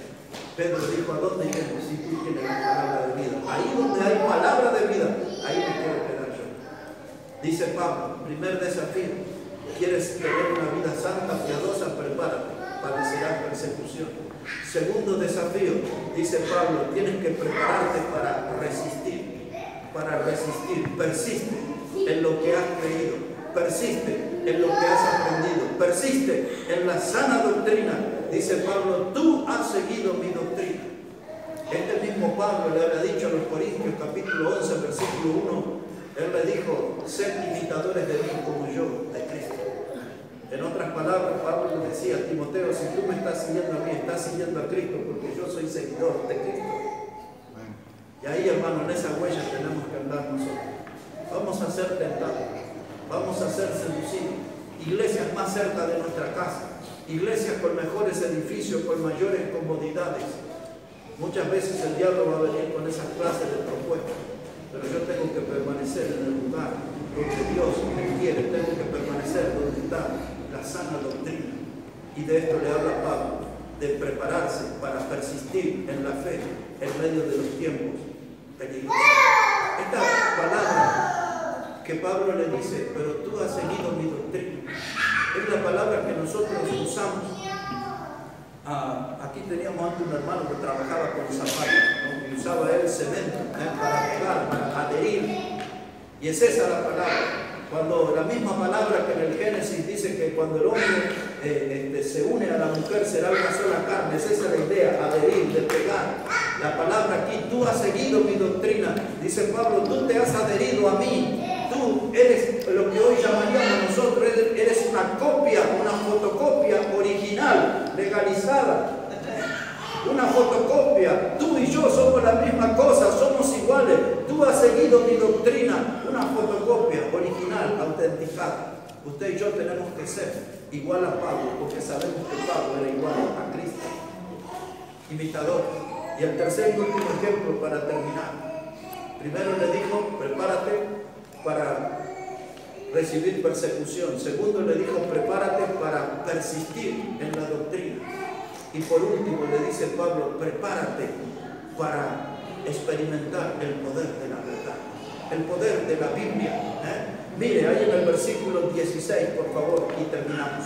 S1: Pedro dijo, ¿a dónde iremos si tú tienes la palabra de vida? Ahí donde hay palabra de vida, ahí me quiero quedar. Dice Pablo, primer desafío, quieres tener una vida santa, piadosa, prepárate, padecerás persecución. Segundo desafío, dice Pablo, tienes que prepararte para resistir, para resistir, persiste en lo que has creído, persiste en lo que has aprendido, persiste en la sana doctrina. Dice Pablo, tú has seguido mi doctrina. Este mismo Pablo le había dicho a los Corintios capítulo 11, versículo 1, él le dijo, ser imitadores de mí como yo, de Cristo. En otras palabras, Pablo le decía a Timoteo, si tú me estás siguiendo a mí, estás siguiendo a Cristo porque yo soy seguidor de Cristo. Y ahí, hermano, en esa huella tenemos que andar nosotros. Vamos a ser tentados, vamos a ser seducidos. Iglesias más cerca de nuestra casa, iglesias con mejores edificios, con mayores comodidades. Muchas veces el diablo va a venir con esas clases de propuestas pero yo tengo que permanecer en el lugar donde Dios me quiere, tengo que permanecer donde está la sana doctrina. Y de esto le habla Pablo, de prepararse para persistir en la fe en medio de los tiempos peligrosos. Esta palabra que Pablo le dice, pero tú has seguido mi doctrina, es la palabra que nosotros usamos. Ah, aquí teníamos antes un hermano que trabajaba con zapatos usaba él cemento ¿eh? para pegar, para adherir. Y es esa la palabra. Cuando la misma palabra que en el Génesis dice que cuando el hombre se une a la mujer será una sola carne, es esa la idea, adherir, de pegar. La palabra aquí, tú has seguido mi doctrina, dice Pablo, tú te has adherido a mí, tú eres lo que hoy llamaríamos nosotros, eres una copia, una fotocopia original, legalizada una fotocopia. Tú y yo somos la misma cosa, somos iguales. Tú has seguido mi doctrina, una fotocopia original, autenticada. Usted y yo tenemos que ser igual a Pablo, porque sabemos que Pablo era igual a Cristo. Imitador. Y el tercer y último ejemplo para terminar. Primero le dijo, prepárate para recibir persecución. Segundo le dijo, prepárate para persistir en la doctrina. Y por último le dice Pablo, prepárate para experimentar el poder de la verdad, el poder de la Biblia. ¿eh? Mire, ahí en el versículo 16, por favor, y terminamos.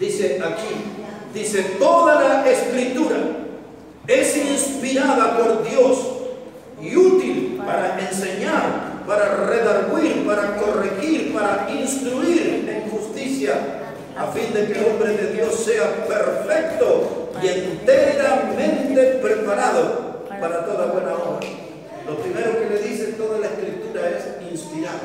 S1: Dice aquí, dice, toda la escritura es inspirada por Dios y útil para enseñar, para redarguir, para corregir, para instruir en justicia, a fin de que el hombre de Dios sea perfecto y enteramente preparado para toda buena obra. Lo primero que le dice toda la escritura es inspirar.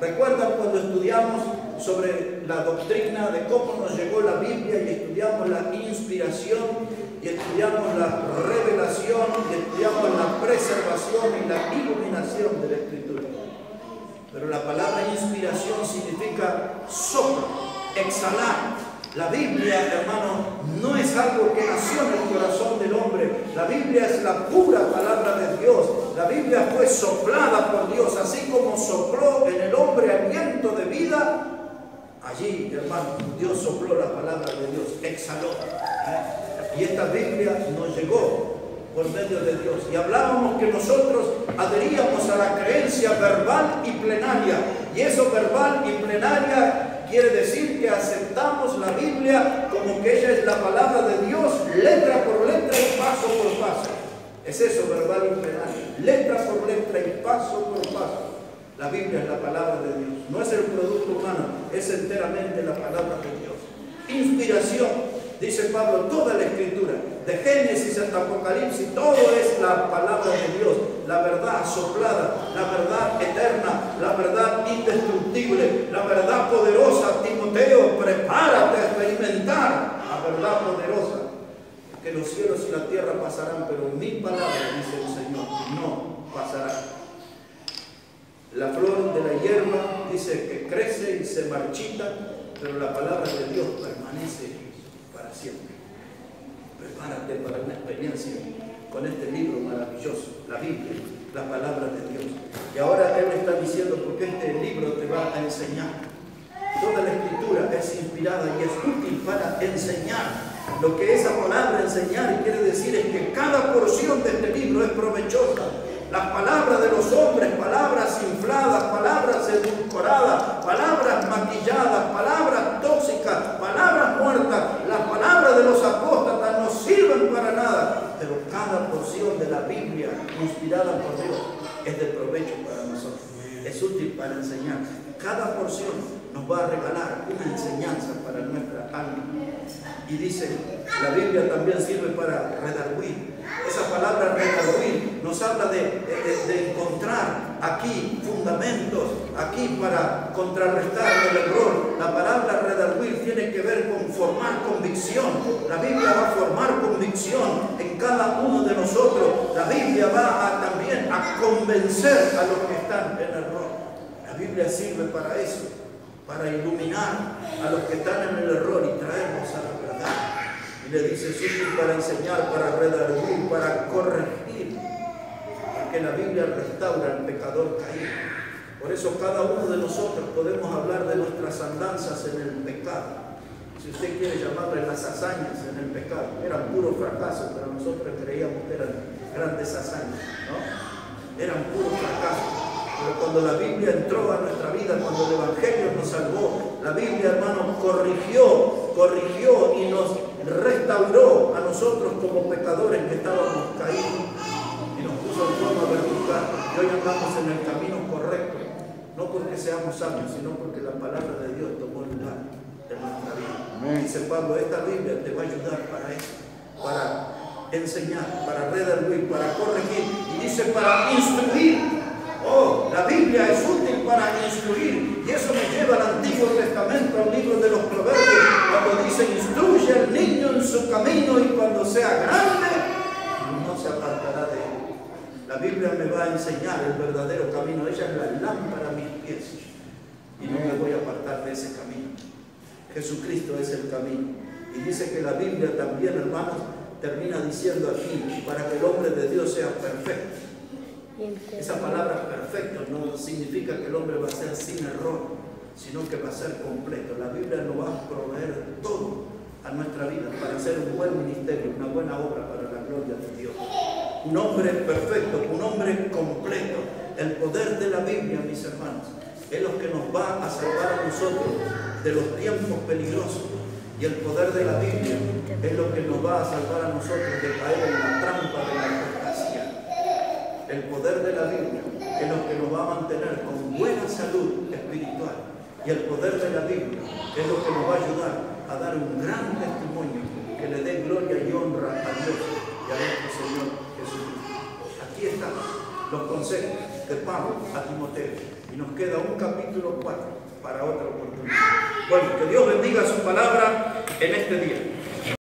S1: ¿Recuerdan cuando estudiamos sobre la doctrina de cómo nos llegó la Biblia y estudiamos la inspiración y estudiamos la revelación y estudiamos la preservación y la iluminación de la escritura? Pero la palabra inspiración significa soplo, exhalar, la Biblia, hermano, no es algo que nació en el corazón del hombre. La Biblia es la pura palabra de Dios. La Biblia fue soplada por Dios, así como sopló en el hombre aliento de vida. Allí, hermano, Dios sopló la palabra de Dios, exhaló. ¿eh? Y esta Biblia nos llegó por medio de Dios. Y hablábamos que nosotros adheríamos a la creencia verbal y plenaria. Y eso verbal y plenaria quiere decir que aceptamos la Biblia como que ella es la palabra de Dios, letra por letra y paso por paso. Es eso, verbal y. Letra por letra y paso por paso. La Biblia es la palabra de Dios. No es el producto humano, es enteramente la palabra de Dios. Inspiración dice Pablo, toda la escritura, de Génesis hasta Apocalipsis, todo es la palabra de Dios, la verdad soplada, la verdad eterna, la verdad indestructible, la verdad poderosa. Timoteo, prepárate a experimentar la verdad poderosa. Que los cielos y la tierra pasarán, pero mi palabra, dice el Señor, no pasará. La flor de la hierba dice que crece y se marchita, pero la palabra de Dios permanece siempre. Prepárate para una experiencia con este libro maravilloso, la Biblia, la palabra de Dios. Y ahora Él está diciendo porque este libro te va a enseñar. Toda la escritura es inspirada y es útil para enseñar. Lo que esa palabra enseñar quiere decir es que cada porción de este libro es provechosa las palabras de los hombres, palabras infladas, palabras edulcoradas, palabras maquilladas, palabras tóxicas, palabras muertas, las palabras de los apóstatas no sirven para nada. Cada porción de la Biblia inspirada por Dios es de provecho para nosotros. Es útil para enseñar. Cada porción nos va a regalar una enseñanza para nuestra alma. Y dice, la Biblia también sirve para redarguir. Esa palabra redarguir nos habla de, encontrar aquí fundamentos, aquí para contrarrestar el error. La palabra redarguir tiene que ver con formar convicción. La Biblia va a formar convicción en cada uno de nosotros. La Biblia va también a convencer a los que están en error. La Biblia sirve para eso para iluminar a los que están en el error y traernos a la verdad. Y le dice, sí, para enseñar, para redarguir, para corregir. Porque la Biblia restaura al pecador caído. Por eso cada uno de nosotros podemos hablar de nuestras andanzas en el pecado. Si usted quiere llamarle las hazañas en el pecado, eran puros fracasos, pero nosotros creíamos que eran grandes hazañas, ¿no? Eran puros fracasos. Pero cuando la Biblia entró a nuestra vida, cuando el Evangelio nos salvó, la Biblia, hermano, corrigió, corrigió y nos restauró a nosotros como pecadores que estábamos caídos Y hoy andamos en el camino correcto, no porque seamos sabios, sino porque la palabra de Dios tomó lugar en nuestra vida. Dice Pablo, esta Biblia te va a ayudar para eso, para enseñar, para redarguir, para corregir y dice para instruir Oh, la Biblia es útil para instruir. Y eso me lleva al Antiguo Testamento, al libro de los Proverbios, cuando dice, instruye al niño en su camino y cuando sea grande, no se apartará de él. La Biblia me va a enseñar el verdadero camino. Ella es la lámpara a mis pies. Y no me voy a apartar de ese camino. Jesucristo es el camino. Y dice que la Biblia también, hermanos, termina diciendo aquí, para que el hombre de Dios sea perfecto. Esa palabra perfecto no significa que el hombre va a ser sin error, sino que va a ser completo. La Biblia nos va a proveer todo a nuestra vida para hacer un buen ministerio, una buena obra para la gloria de Dios. Un hombre perfecto, un hombre completo. El poder de la Biblia, mis hermanos, es lo que nos va a salvar a nosotros de los tiempos peligrosos. Y el poder de la Biblia es lo que nos va a salvar a nosotros de caer en la trampa de la apostasía. El poder de la Biblia es lo que nos va a mantener con buena salud espiritual. Y el poder de la Biblia es lo que nos va a ayudar a dar un gran testimonio que le dé gloria y honra a Dios y a nuestro Señor Aquí están los consejos de Pablo a Timoteo. Y nos queda un capítulo 4 para otra oportunidad. Bueno, que Dios bendiga su palabra en este día.